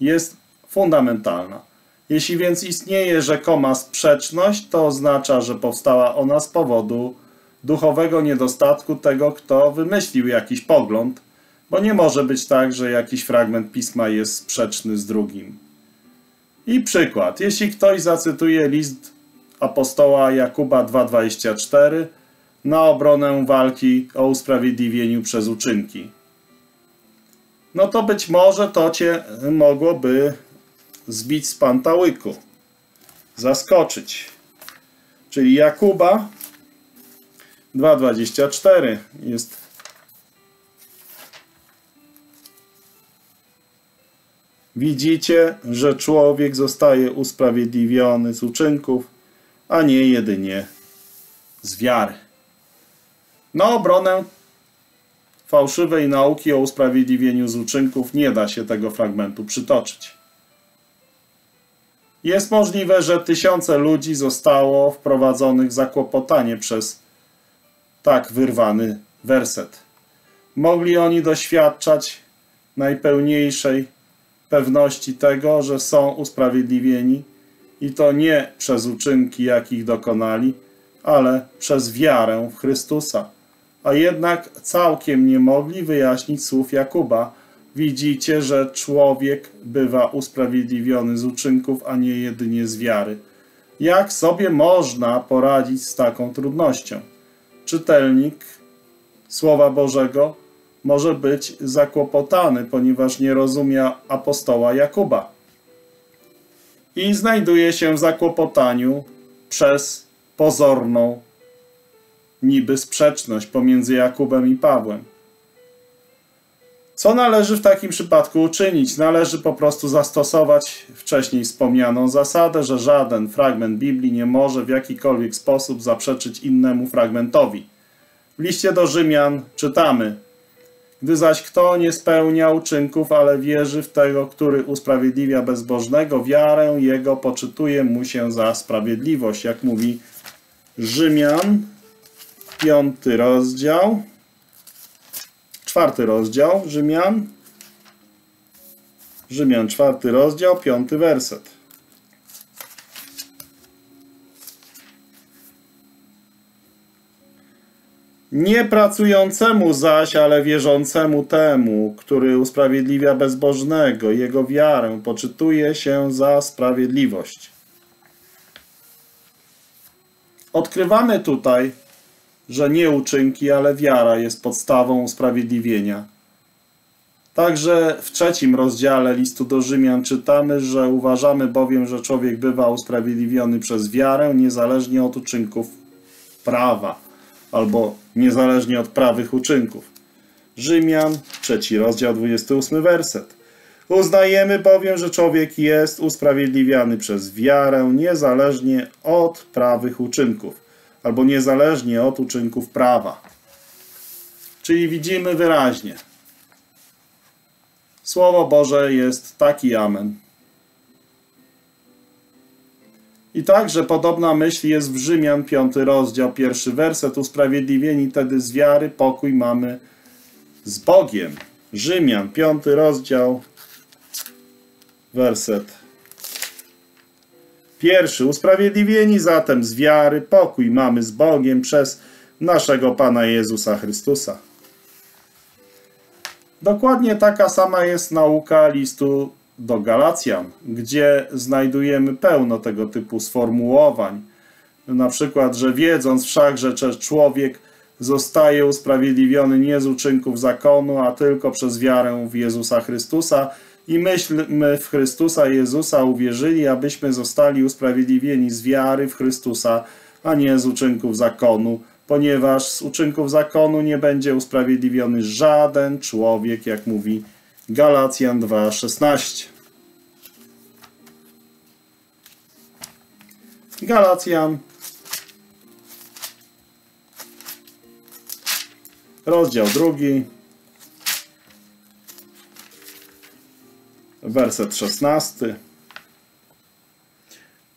jest fundamentalna. Jeśli więc istnieje rzekoma sprzeczność, to oznacza, że powstała ona z powodu duchowego niedostatku tego, kto wymyślił jakiś pogląd, bo nie może być tak, że jakiś fragment pisma jest sprzeczny z drugim. I przykład. Jeśli ktoś zacytuje list apostoła Jakuba 2,24 na obronę walki o usprawiedliwieniu przez uczynki, no to być może to cię mogłoby zbić z pantałyku, zaskoczyć. Czyli Jakuba 2,24 jest Widzicie, że człowiek zostaje usprawiedliwiony z uczynków, a nie jedynie z wiary. Na obronę fałszywej nauki o usprawiedliwieniu z uczynków nie da się tego fragmentu przytoczyć. Jest możliwe, że tysiące ludzi zostało wprowadzonych w zakłopotanie przez tak wyrwany werset. Mogli oni doświadczać najpełniejszej pewności tego, że są usprawiedliwieni i to nie przez uczynki, jakich dokonali, ale przez wiarę w Chrystusa. A jednak całkiem nie mogli wyjaśnić słów Jakuba. Widzicie, że człowiek bywa usprawiedliwiony z uczynków, a nie jedynie z wiary. Jak sobie można poradzić z taką trudnością? Czytelnik Słowa Bożego może być zakłopotany, ponieważ nie rozumie apostoła Jakuba i znajduje się w zakłopotaniu przez pozorną niby sprzeczność pomiędzy Jakubem i Pawłem. Co należy w takim przypadku uczynić? Należy po prostu zastosować wcześniej wspomnianą zasadę, że żaden fragment Biblii nie może w jakikolwiek sposób zaprzeczyć innemu fragmentowi. W liście do Rzymian czytamy: Gdy zaś kto nie spełnia uczynków, ale wierzy w tego, który usprawiedliwia bezbożnego, wiarę jego poczytuje mu się za sprawiedliwość, jak mówi Rzymian, piąty rozdział czwarty rozdział Rzymian. Rzymian, czwarty rozdział, piąty werset. Nie pracującemu zaś, ale wierzącemu temu, który usprawiedliwia bezbożnego, jego wiarę poczytuje się za sprawiedliwość. Odkrywamy tutaj że nie uczynki, ale wiara jest podstawą usprawiedliwienia. Także w trzecim rozdziale listu do Rzymian czytamy, że uważamy bowiem, że człowiek bywa usprawiedliwiony przez wiarę, niezależnie od uczynków prawa, albo niezależnie od prawych uczynków. Rzymian, trzeci rozdział, 28 werset. Uznajemy bowiem, że człowiek jest usprawiedliwiany przez wiarę, niezależnie od prawych uczynków albo niezależnie od uczynków prawa. Czyli widzimy wyraźnie, Słowo Boże jest taki amen. I także podobna myśl jest w Rzymian 5 rozdział, pierwszy werset. Usprawiedliwieni tedy z wiary pokój mamy z Bogiem. Rzymian 5 rozdział, werset Pierwszy, usprawiedliwieni zatem z wiary, pokój mamy z Bogiem przez naszego Pana Jezusa Chrystusa. Dokładnie taka sama jest nauka listu do Galacjan, gdzie znajdujemy pełno tego typu sformułowań. Na przykład, że wiedząc wszakże, że człowiek zostaje usprawiedliwiony nie z uczynków zakonu, a tylko przez wiarę w Jezusa Chrystusa i myśmy w Chrystusa Jezusa uwierzyli, abyśmy zostali usprawiedliwieni z wiary w Chrystusa, a nie z uczynków zakonu, ponieważ z uczynków zakonu nie będzie usprawiedliwiony żaden człowiek, jak mówi Galacjan 2:16. Galacjan rozdział drugi werset 16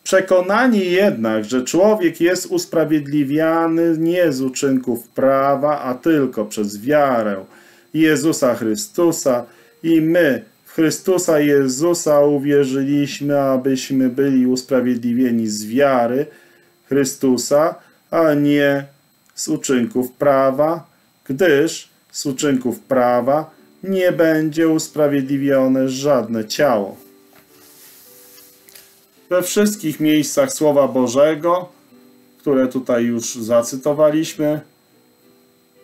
Przekonani jednak, że człowiek jest usprawiedliwiany nie z uczynków prawa, a tylko przez wiarę Jezusa Chrystusa i my w Chrystusa Jezusa uwierzyliśmy, abyśmy byli usprawiedliwieni z wiary Chrystusa, a nie z uczynków prawa, gdyż z uczynków prawa nie będzie usprawiedliwione żadne ciało. We wszystkich miejscach Słowa Bożego, które tutaj już zacytowaliśmy,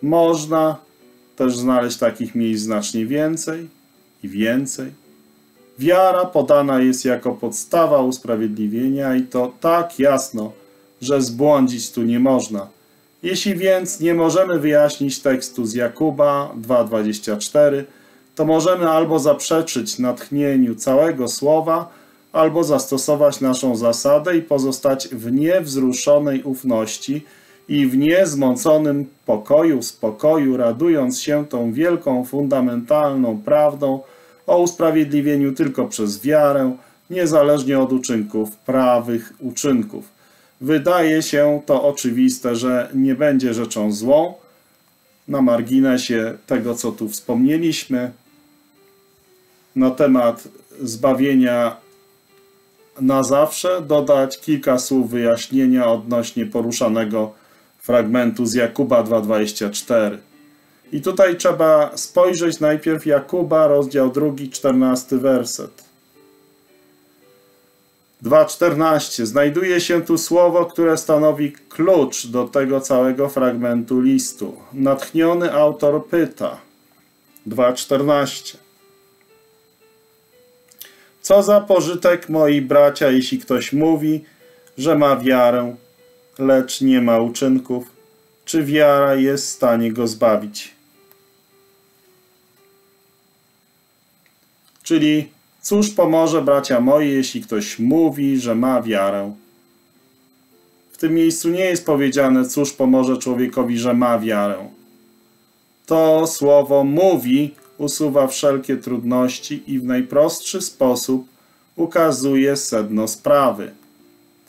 można też znaleźć takich miejsc znacznie więcej i więcej. Wiara podana jest jako podstawa usprawiedliwienia i to tak jasno, że zbłądzić tu nie można. Jeśli więc nie możemy wyjaśnić tekstu z Jakuba 2,24, to możemy albo zaprzeczyć natchnieniu całego słowa, albo zastosować naszą zasadę i pozostać w niewzruszonej ufności i w niezmąconym pokoju, spokoju, radując się tą wielką, fundamentalną prawdą o usprawiedliwieniu tylko przez wiarę, niezależnie od uczynków, prawych uczynków. Wydaje się to oczywiste, że nie będzie rzeczą złą. Na marginesie tego, co tu wspomnieliśmy, na temat zbawienia na zawsze, dodać kilka słów wyjaśnienia odnośnie poruszanego fragmentu z Jakuba 2,24. I tutaj trzeba spojrzeć najpierw Jakuba, rozdział 2, 14 werset. 2.14. Znajduje się tu słowo, które stanowi klucz do tego całego fragmentu listu. Natchniony autor pyta. 2.14. Co za pożytek, moi bracia, jeśli ktoś mówi, że ma wiarę, lecz nie ma uczynków? Czy wiara jest w stanie go zbawić? Czyli Cóż pomoże, bracia moi, jeśli ktoś mówi, że ma wiarę? W tym miejscu nie jest powiedziane, cóż pomoże człowiekowi, że ma wiarę. To słowo mówi usuwa wszelkie trudności i w najprostszy sposób ukazuje sedno sprawy.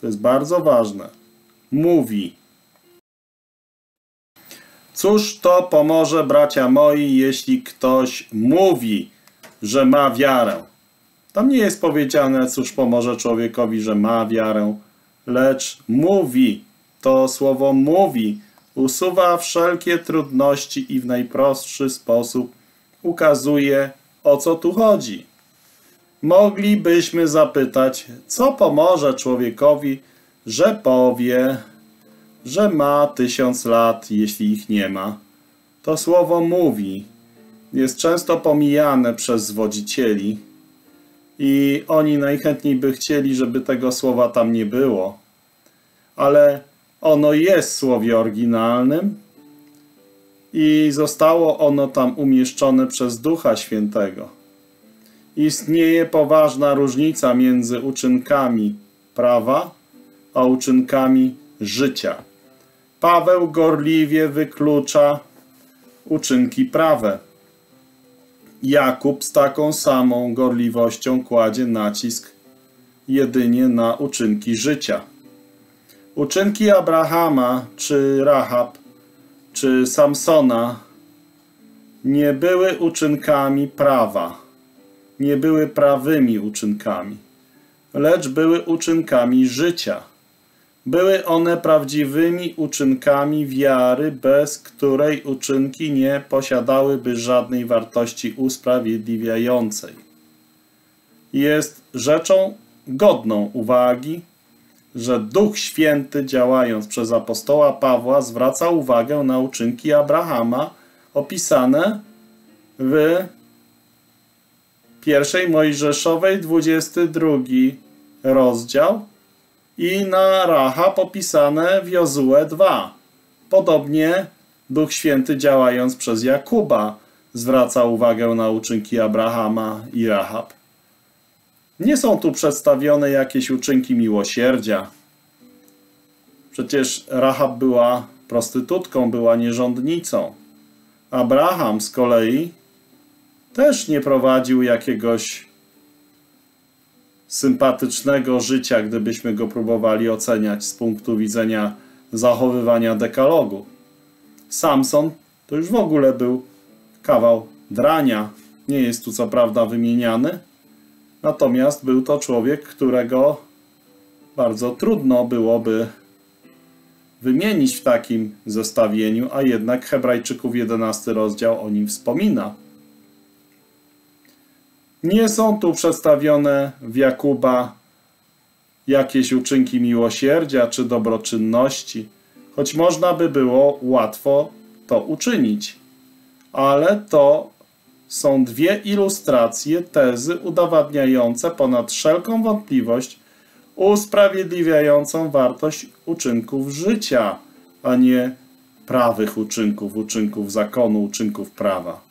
To jest bardzo ważne. Mówi. Cóż to pomoże, bracia moi, jeśli ktoś mówi, że ma wiarę? Tam nie jest powiedziane, cóż pomoże człowiekowi, że ma wiarę, lecz mówi. To słowo mówi usuwa wszelkie trudności i w najprostszy sposób ukazuje, o co tu chodzi. Moglibyśmy zapytać, co pomoże człowiekowi, że powie, że ma tysiąc lat, jeśli ich nie ma. To słowo mówi jest często pomijane przez zwodzicieli, i oni najchętniej by chcieli, żeby tego słowa tam nie było. Ale ono jest w słowie oryginalnym i zostało ono tam umieszczone przez Ducha Świętego. Istnieje poważna różnica między uczynkami prawa a uczynkami życia. Paweł gorliwie wyklucza uczynki prawe Jakub z taką samą gorliwością kładzie nacisk jedynie na uczynki życia. Uczynki Abrahama, czy Rahab, czy Samsona nie były uczynkami prawa, nie były prawymi uczynkami, lecz były uczynkami życia. Były one prawdziwymi uczynkami wiary, bez której uczynki nie posiadałyby żadnej wartości usprawiedliwiającej. jest rzeczą godną uwagi, że Duch Święty działając przez apostoła Pawła zwraca uwagę na uczynki Abrahama opisane w pierwszej Mojżeszowej 22 rozdział i na Rahab opisane w Jozue 2. Podobnie Duch Święty działając przez Jakuba zwraca uwagę na uczynki Abrahama i Rahab. Nie są tu przedstawione jakieś uczynki miłosierdzia. Przecież Rahab była prostytutką, była nierządnicą. Abraham z kolei też nie prowadził jakiegoś sympatycznego życia, gdybyśmy go próbowali oceniać z punktu widzenia zachowywania dekalogu. Samson to już w ogóle był kawał drania. Nie jest tu co prawda wymieniany, natomiast był to człowiek, którego bardzo trudno byłoby wymienić w takim zestawieniu, a jednak Hebrajczyków 11 rozdział o nim wspomina. Nie są tu przedstawione w Jakuba jakieś uczynki miłosierdzia czy dobroczynności, choć można by było łatwo to uczynić. Ale to są dwie ilustracje tezy udowadniające ponad wszelką wątpliwość usprawiedliwiającą wartość uczynków życia, a nie prawych uczynków, uczynków zakonu, uczynków prawa.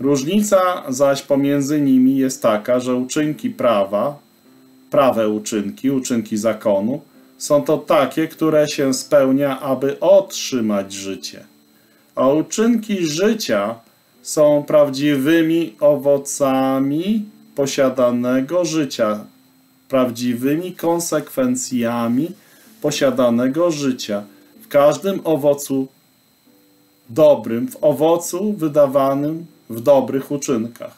Różnica zaś pomiędzy nimi jest taka, że uczynki prawa, prawe uczynki, uczynki zakonu, są to takie, które się spełnia, aby otrzymać życie. A uczynki życia są prawdziwymi owocami posiadanego życia, prawdziwymi konsekwencjami posiadanego życia. W każdym owocu dobrym, w owocu wydawanym w dobrych uczynkach.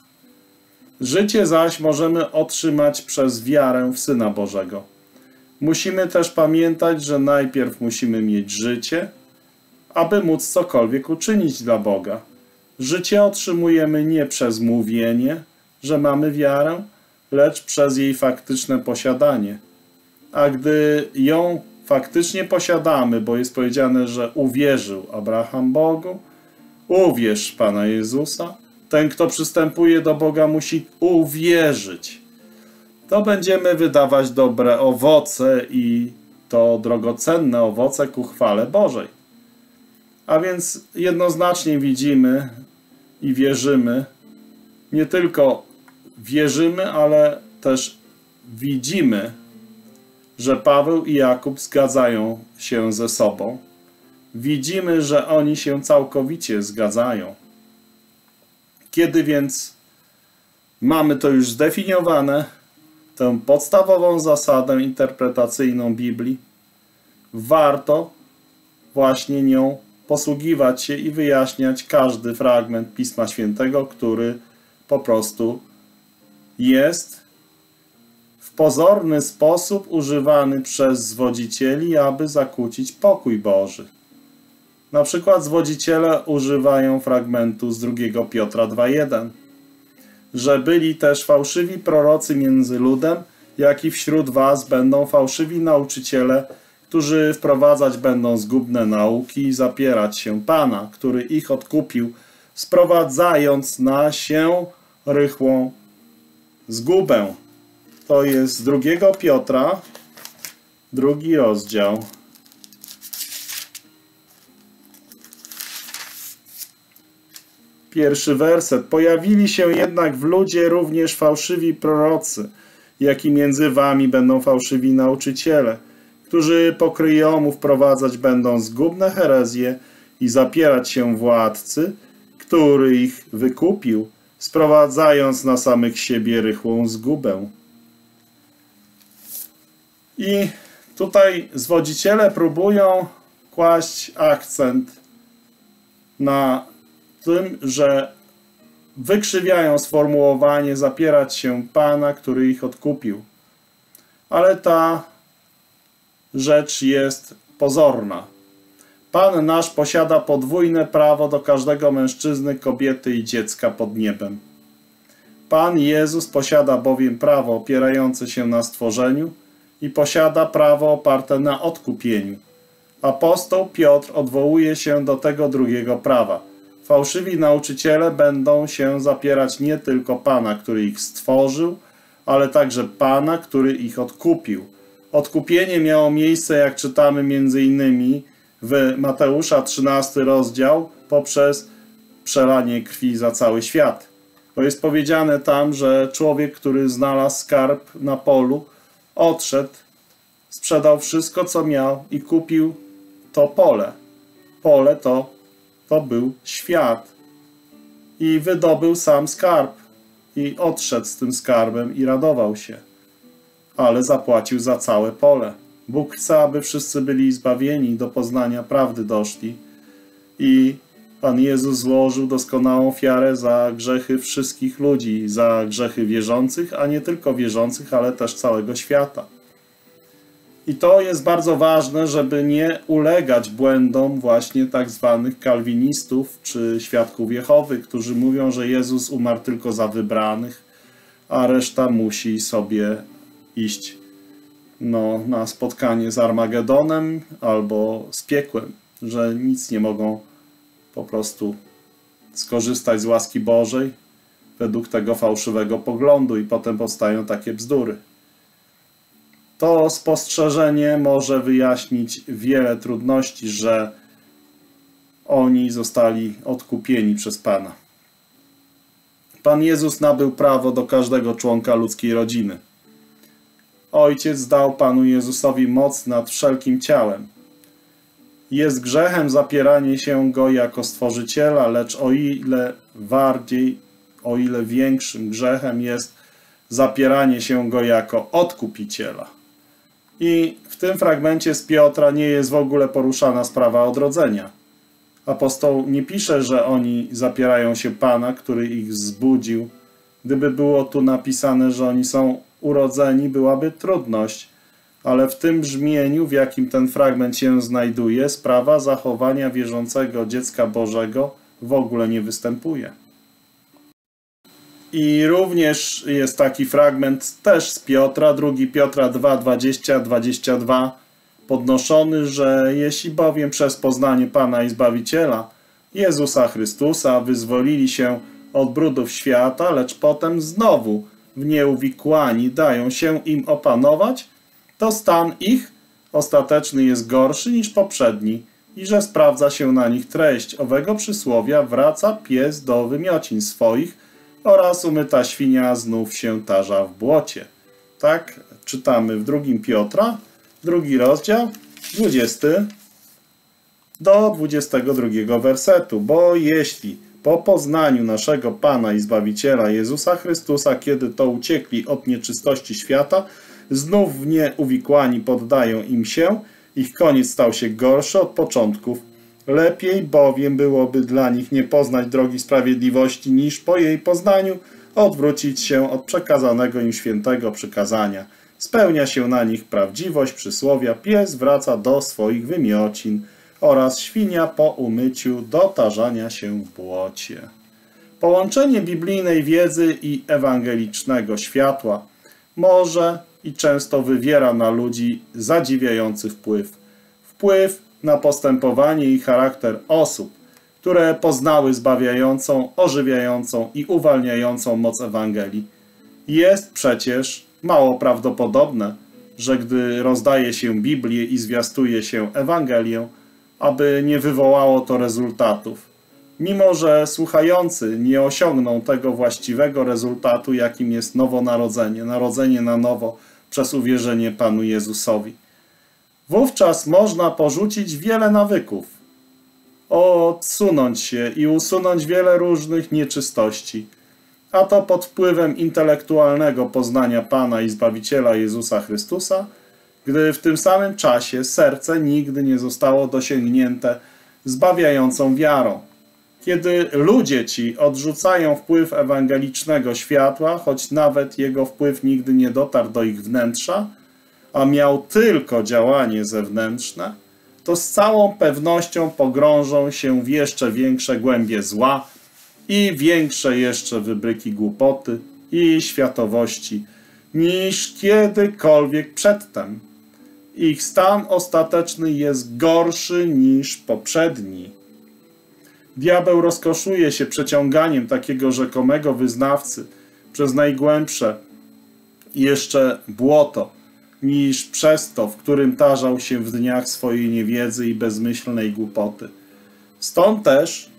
Życie zaś możemy otrzymać przez wiarę w Syna Bożego. Musimy też pamiętać, że najpierw musimy mieć życie, aby móc cokolwiek uczynić dla Boga. Życie otrzymujemy nie przez mówienie, że mamy wiarę, lecz przez jej faktyczne posiadanie. A gdy ją faktycznie posiadamy, bo jest powiedziane, że uwierzył Abraham Bogu, uwierz Pana Jezusa, ten, kto przystępuje do Boga, musi uwierzyć. To będziemy wydawać dobre owoce i to drogocenne owoce ku chwale Bożej. A więc jednoznacznie widzimy i wierzymy, nie tylko wierzymy, ale też widzimy, że Paweł i Jakub zgadzają się ze sobą. Widzimy, że oni się całkowicie zgadzają. Kiedy więc mamy to już zdefiniowane, tę podstawową zasadę interpretacyjną Biblii, warto właśnie nią posługiwać się i wyjaśniać każdy fragment Pisma Świętego, który po prostu jest w pozorny sposób używany przez zwodzicieli, aby zakłócić pokój Boży. Na przykład zwodziciele używają fragmentu z 2 Piotra 2.1, że byli też fałszywi prorocy między ludem, jak i wśród was będą fałszywi nauczyciele, którzy wprowadzać będą zgubne nauki i zapierać się Pana, który ich odkupił, sprowadzając na się rychłą zgubę. To jest z 2 Piotra, drugi rozdział. Pierwszy werset. Pojawili się jednak w ludzie również fałszywi prorocy, jak i między wami będą fałszywi nauczyciele, którzy pokryjomu wprowadzać będą zgubne herezje i zapierać się władcy, który ich wykupił, sprowadzając na samych siebie rychłą zgubę. I tutaj zwodziciele próbują kłaść akcent na tym, że wykrzywiają sformułowanie zapierać się Pana, który ich odkupił. Ale ta rzecz jest pozorna. Pan nasz posiada podwójne prawo do każdego mężczyzny, kobiety i dziecka pod niebem. Pan Jezus posiada bowiem prawo opierające się na stworzeniu i posiada prawo oparte na odkupieniu. Apostoł Piotr odwołuje się do tego drugiego prawa. Fałszywi nauczyciele będą się zapierać nie tylko Pana, który ich stworzył, ale także Pana, który ich odkupił. Odkupienie miało miejsce, jak czytamy innymi w Mateusza 13 rozdział, poprzez przelanie krwi za cały świat. Bo jest powiedziane tam, że człowiek, który znalazł skarb na polu, odszedł, sprzedał wszystko, co miał i kupił to pole. Pole to, to był świat. I wydobył sam skarb i odszedł z tym skarbem i radował się. Ale zapłacił za całe pole. Bóg chce, aby wszyscy byli zbawieni, do poznania prawdy doszli. I Pan Jezus złożył doskonałą ofiarę za grzechy wszystkich ludzi, za grzechy wierzących, a nie tylko wierzących, ale też całego świata. I to jest bardzo ważne, żeby nie ulegać błędom właśnie tak zwanych kalwinistów czy świadków Jehowy, którzy mówią, że Jezus umarł tylko za wybranych, a reszta musi sobie iść no, na spotkanie z Armagedonem albo z piekłem, że nic nie mogą po prostu skorzystać z łaski Bożej według tego fałszywego poglądu i potem powstają takie bzdury. To spostrzeżenie może wyjaśnić wiele trudności, że oni zostali odkupieni przez Pana. Pan Jezus nabył prawo do każdego członka ludzkiej rodziny. Ojciec dał Panu Jezusowi moc nad wszelkim ciałem. Jest grzechem zapieranie się Go jako Stworzyciela, lecz o ile bardziej, o ile większym grzechem jest zapieranie się Go jako Odkupiciela. I w tym fragmencie z Piotra nie jest w ogóle poruszana sprawa odrodzenia. Apostoł nie pisze, że oni zapierają się Pana, który ich zbudził. Gdyby było tu napisane, że oni są urodzeni, byłaby trudność. Ale w tym brzmieniu, w jakim ten fragment się znajduje, sprawa zachowania wierzącego dziecka Bożego w ogóle nie występuje. I również jest taki fragment też z Piotra, 2 Piotra 2, 20, 22, podnoszony, że jeśli bowiem przez poznanie Pana i Zbawiciela, Jezusa Chrystusa, wyzwolili się od brudów świata, lecz potem znowu w nieuwikłani dają się im opanować, to stan ich ostateczny jest gorszy niż poprzedni i że sprawdza się na nich treść owego przysłowia wraca pies do wymiocin swoich oraz umyta świnia znów się tarza w błocie. Tak czytamy w drugim Piotra, drugi rozdział, 20 do 22 wersetu. Bo jeśli po poznaniu naszego Pana i Zbawiciela Jezusa Chrystusa, kiedy to uciekli od nieczystości świata, znów w nie uwikłani poddają im się, ich koniec stał się gorszy od początków. Lepiej bowiem byłoby dla nich nie poznać drogi sprawiedliwości, niż po jej poznaniu odwrócić się od przekazanego im świętego przykazania. Spełnia się na nich prawdziwość przysłowia, pies wraca do swoich wymiocin oraz świnia po umyciu do tarzania się w błocie. Połączenie biblijnej wiedzy i ewangelicznego światła może i często wywiera na ludzi zadziwiający wpływ. Wpływ na postępowanie i charakter osób, które poznały zbawiającą, ożywiającą i uwalniającą moc Ewangelii. Jest przecież mało prawdopodobne, że gdy rozdaje się Biblię i zwiastuje się Ewangelię, aby nie wywołało to rezultatów. Mimo, że słuchający nie osiągną tego właściwego rezultatu, jakim jest nowonarodzenie, narodzenie na nowo przez uwierzenie Panu Jezusowi. Wówczas można porzucić wiele nawyków, odsunąć się i usunąć wiele różnych nieczystości, a to pod wpływem intelektualnego poznania Pana i Zbawiciela Jezusa Chrystusa, gdy w tym samym czasie serce nigdy nie zostało dosięgnięte zbawiającą wiarą. Kiedy ludzie ci odrzucają wpływ ewangelicznego światła, choć nawet jego wpływ nigdy nie dotarł do ich wnętrza, a miał tylko działanie zewnętrzne, to z całą pewnością pogrążą się w jeszcze większe głębie zła i większe jeszcze wybryki głupoty i światowości niż kiedykolwiek przedtem. Ich stan ostateczny jest gorszy niż poprzedni. Diabeł rozkoszuje się przeciąganiem takiego rzekomego wyznawcy przez najgłębsze jeszcze błoto, niż przez to, w którym tarzał się w dniach swojej niewiedzy i bezmyślnej głupoty. Stąd też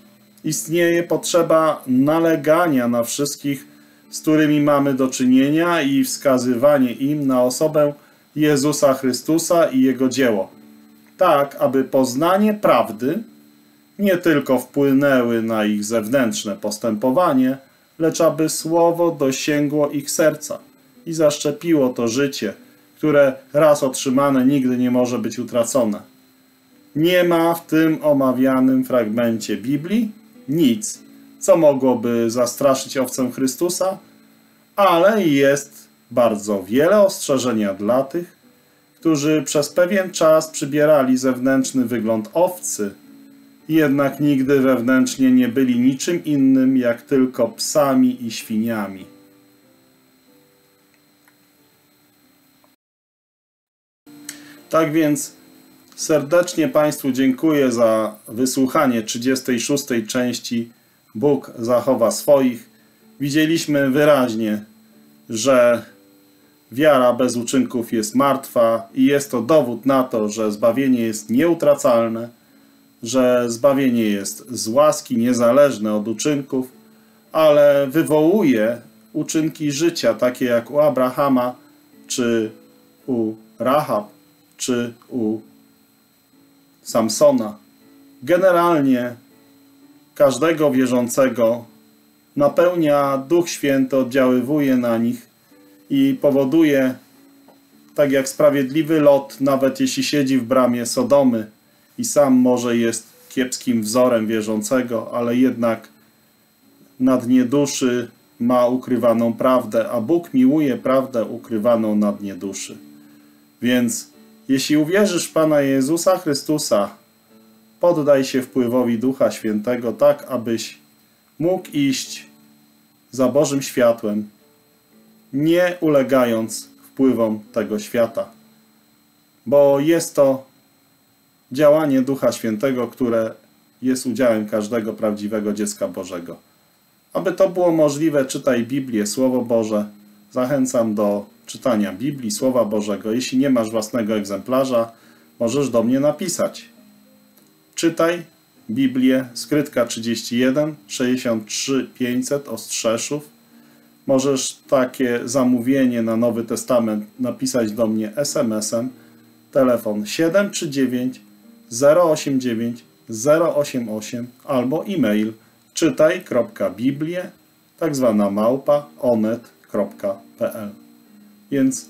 istnieje potrzeba nalegania na wszystkich, z którymi mamy do czynienia i wskazywanie im na osobę Jezusa Chrystusa i Jego dzieło, tak aby poznanie prawdy nie tylko wpłynęły na ich zewnętrzne postępowanie, lecz aby słowo dosięgło ich serca i zaszczepiło to życie, które raz otrzymane nigdy nie może być utracone. Nie ma w tym omawianym fragmencie Biblii nic, co mogłoby zastraszyć owcę Chrystusa, ale jest bardzo wiele ostrzeżenia dla tych, którzy przez pewien czas przybierali zewnętrzny wygląd owcy, jednak nigdy wewnętrznie nie byli niczym innym jak tylko psami i świniami. Tak więc serdecznie Państwu dziękuję za wysłuchanie 36. części Bóg zachowa swoich. Widzieliśmy wyraźnie, że wiara bez uczynków jest martwa i jest to dowód na to, że zbawienie jest nieutracalne, że zbawienie jest z łaski niezależne od uczynków, ale wywołuje uczynki życia, takie jak u Abrahama, czy u Rahab, czy u Samsona. Generalnie każdego wierzącego napełnia Duch Święty, oddziaływuje na nich i powoduje, tak jak sprawiedliwy Lot, nawet jeśli siedzi w bramie Sodomy i sam może jest kiepskim wzorem wierzącego, ale jednak na dnie duszy ma ukrywaną prawdę, a Bóg miłuje prawdę ukrywaną na dnie duszy. Więc jeśli uwierzysz w Pana Jezusa Chrystusa, poddaj się wpływowi Ducha Świętego tak, abyś mógł iść za Bożym światłem, nie ulegając wpływom tego świata. Bo jest to działanie Ducha Świętego, które jest udziałem każdego prawdziwego dziecka Bożego. Aby to było możliwe, czytaj Biblię, Słowo Boże. Zachęcam do czytania Biblii, Słowa Bożego. Jeśli nie masz własnego egzemplarza, możesz do mnie napisać. Czytaj Biblię, skrytka 31, 63 500 Ostrzeszów. Możesz takie zamówienie na Nowy Testament napisać do mnie SMS-em. Telefon 739 089 088 albo e-mail czytaj.biblie tak zwana małpa onet.pl Więc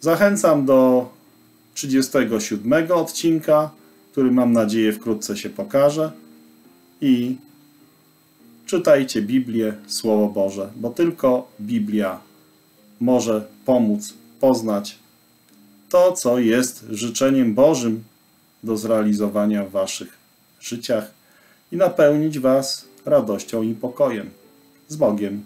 zachęcam do 37 odcinka, który mam nadzieję wkrótce się pokaże i czytajcie Biblię, Słowo Boże, bo tylko Biblia może pomóc poznać to, co jest życzeniem Bożym do zrealizowania w waszych życiach i napełnić was radością i pokojem. Z Bogiem.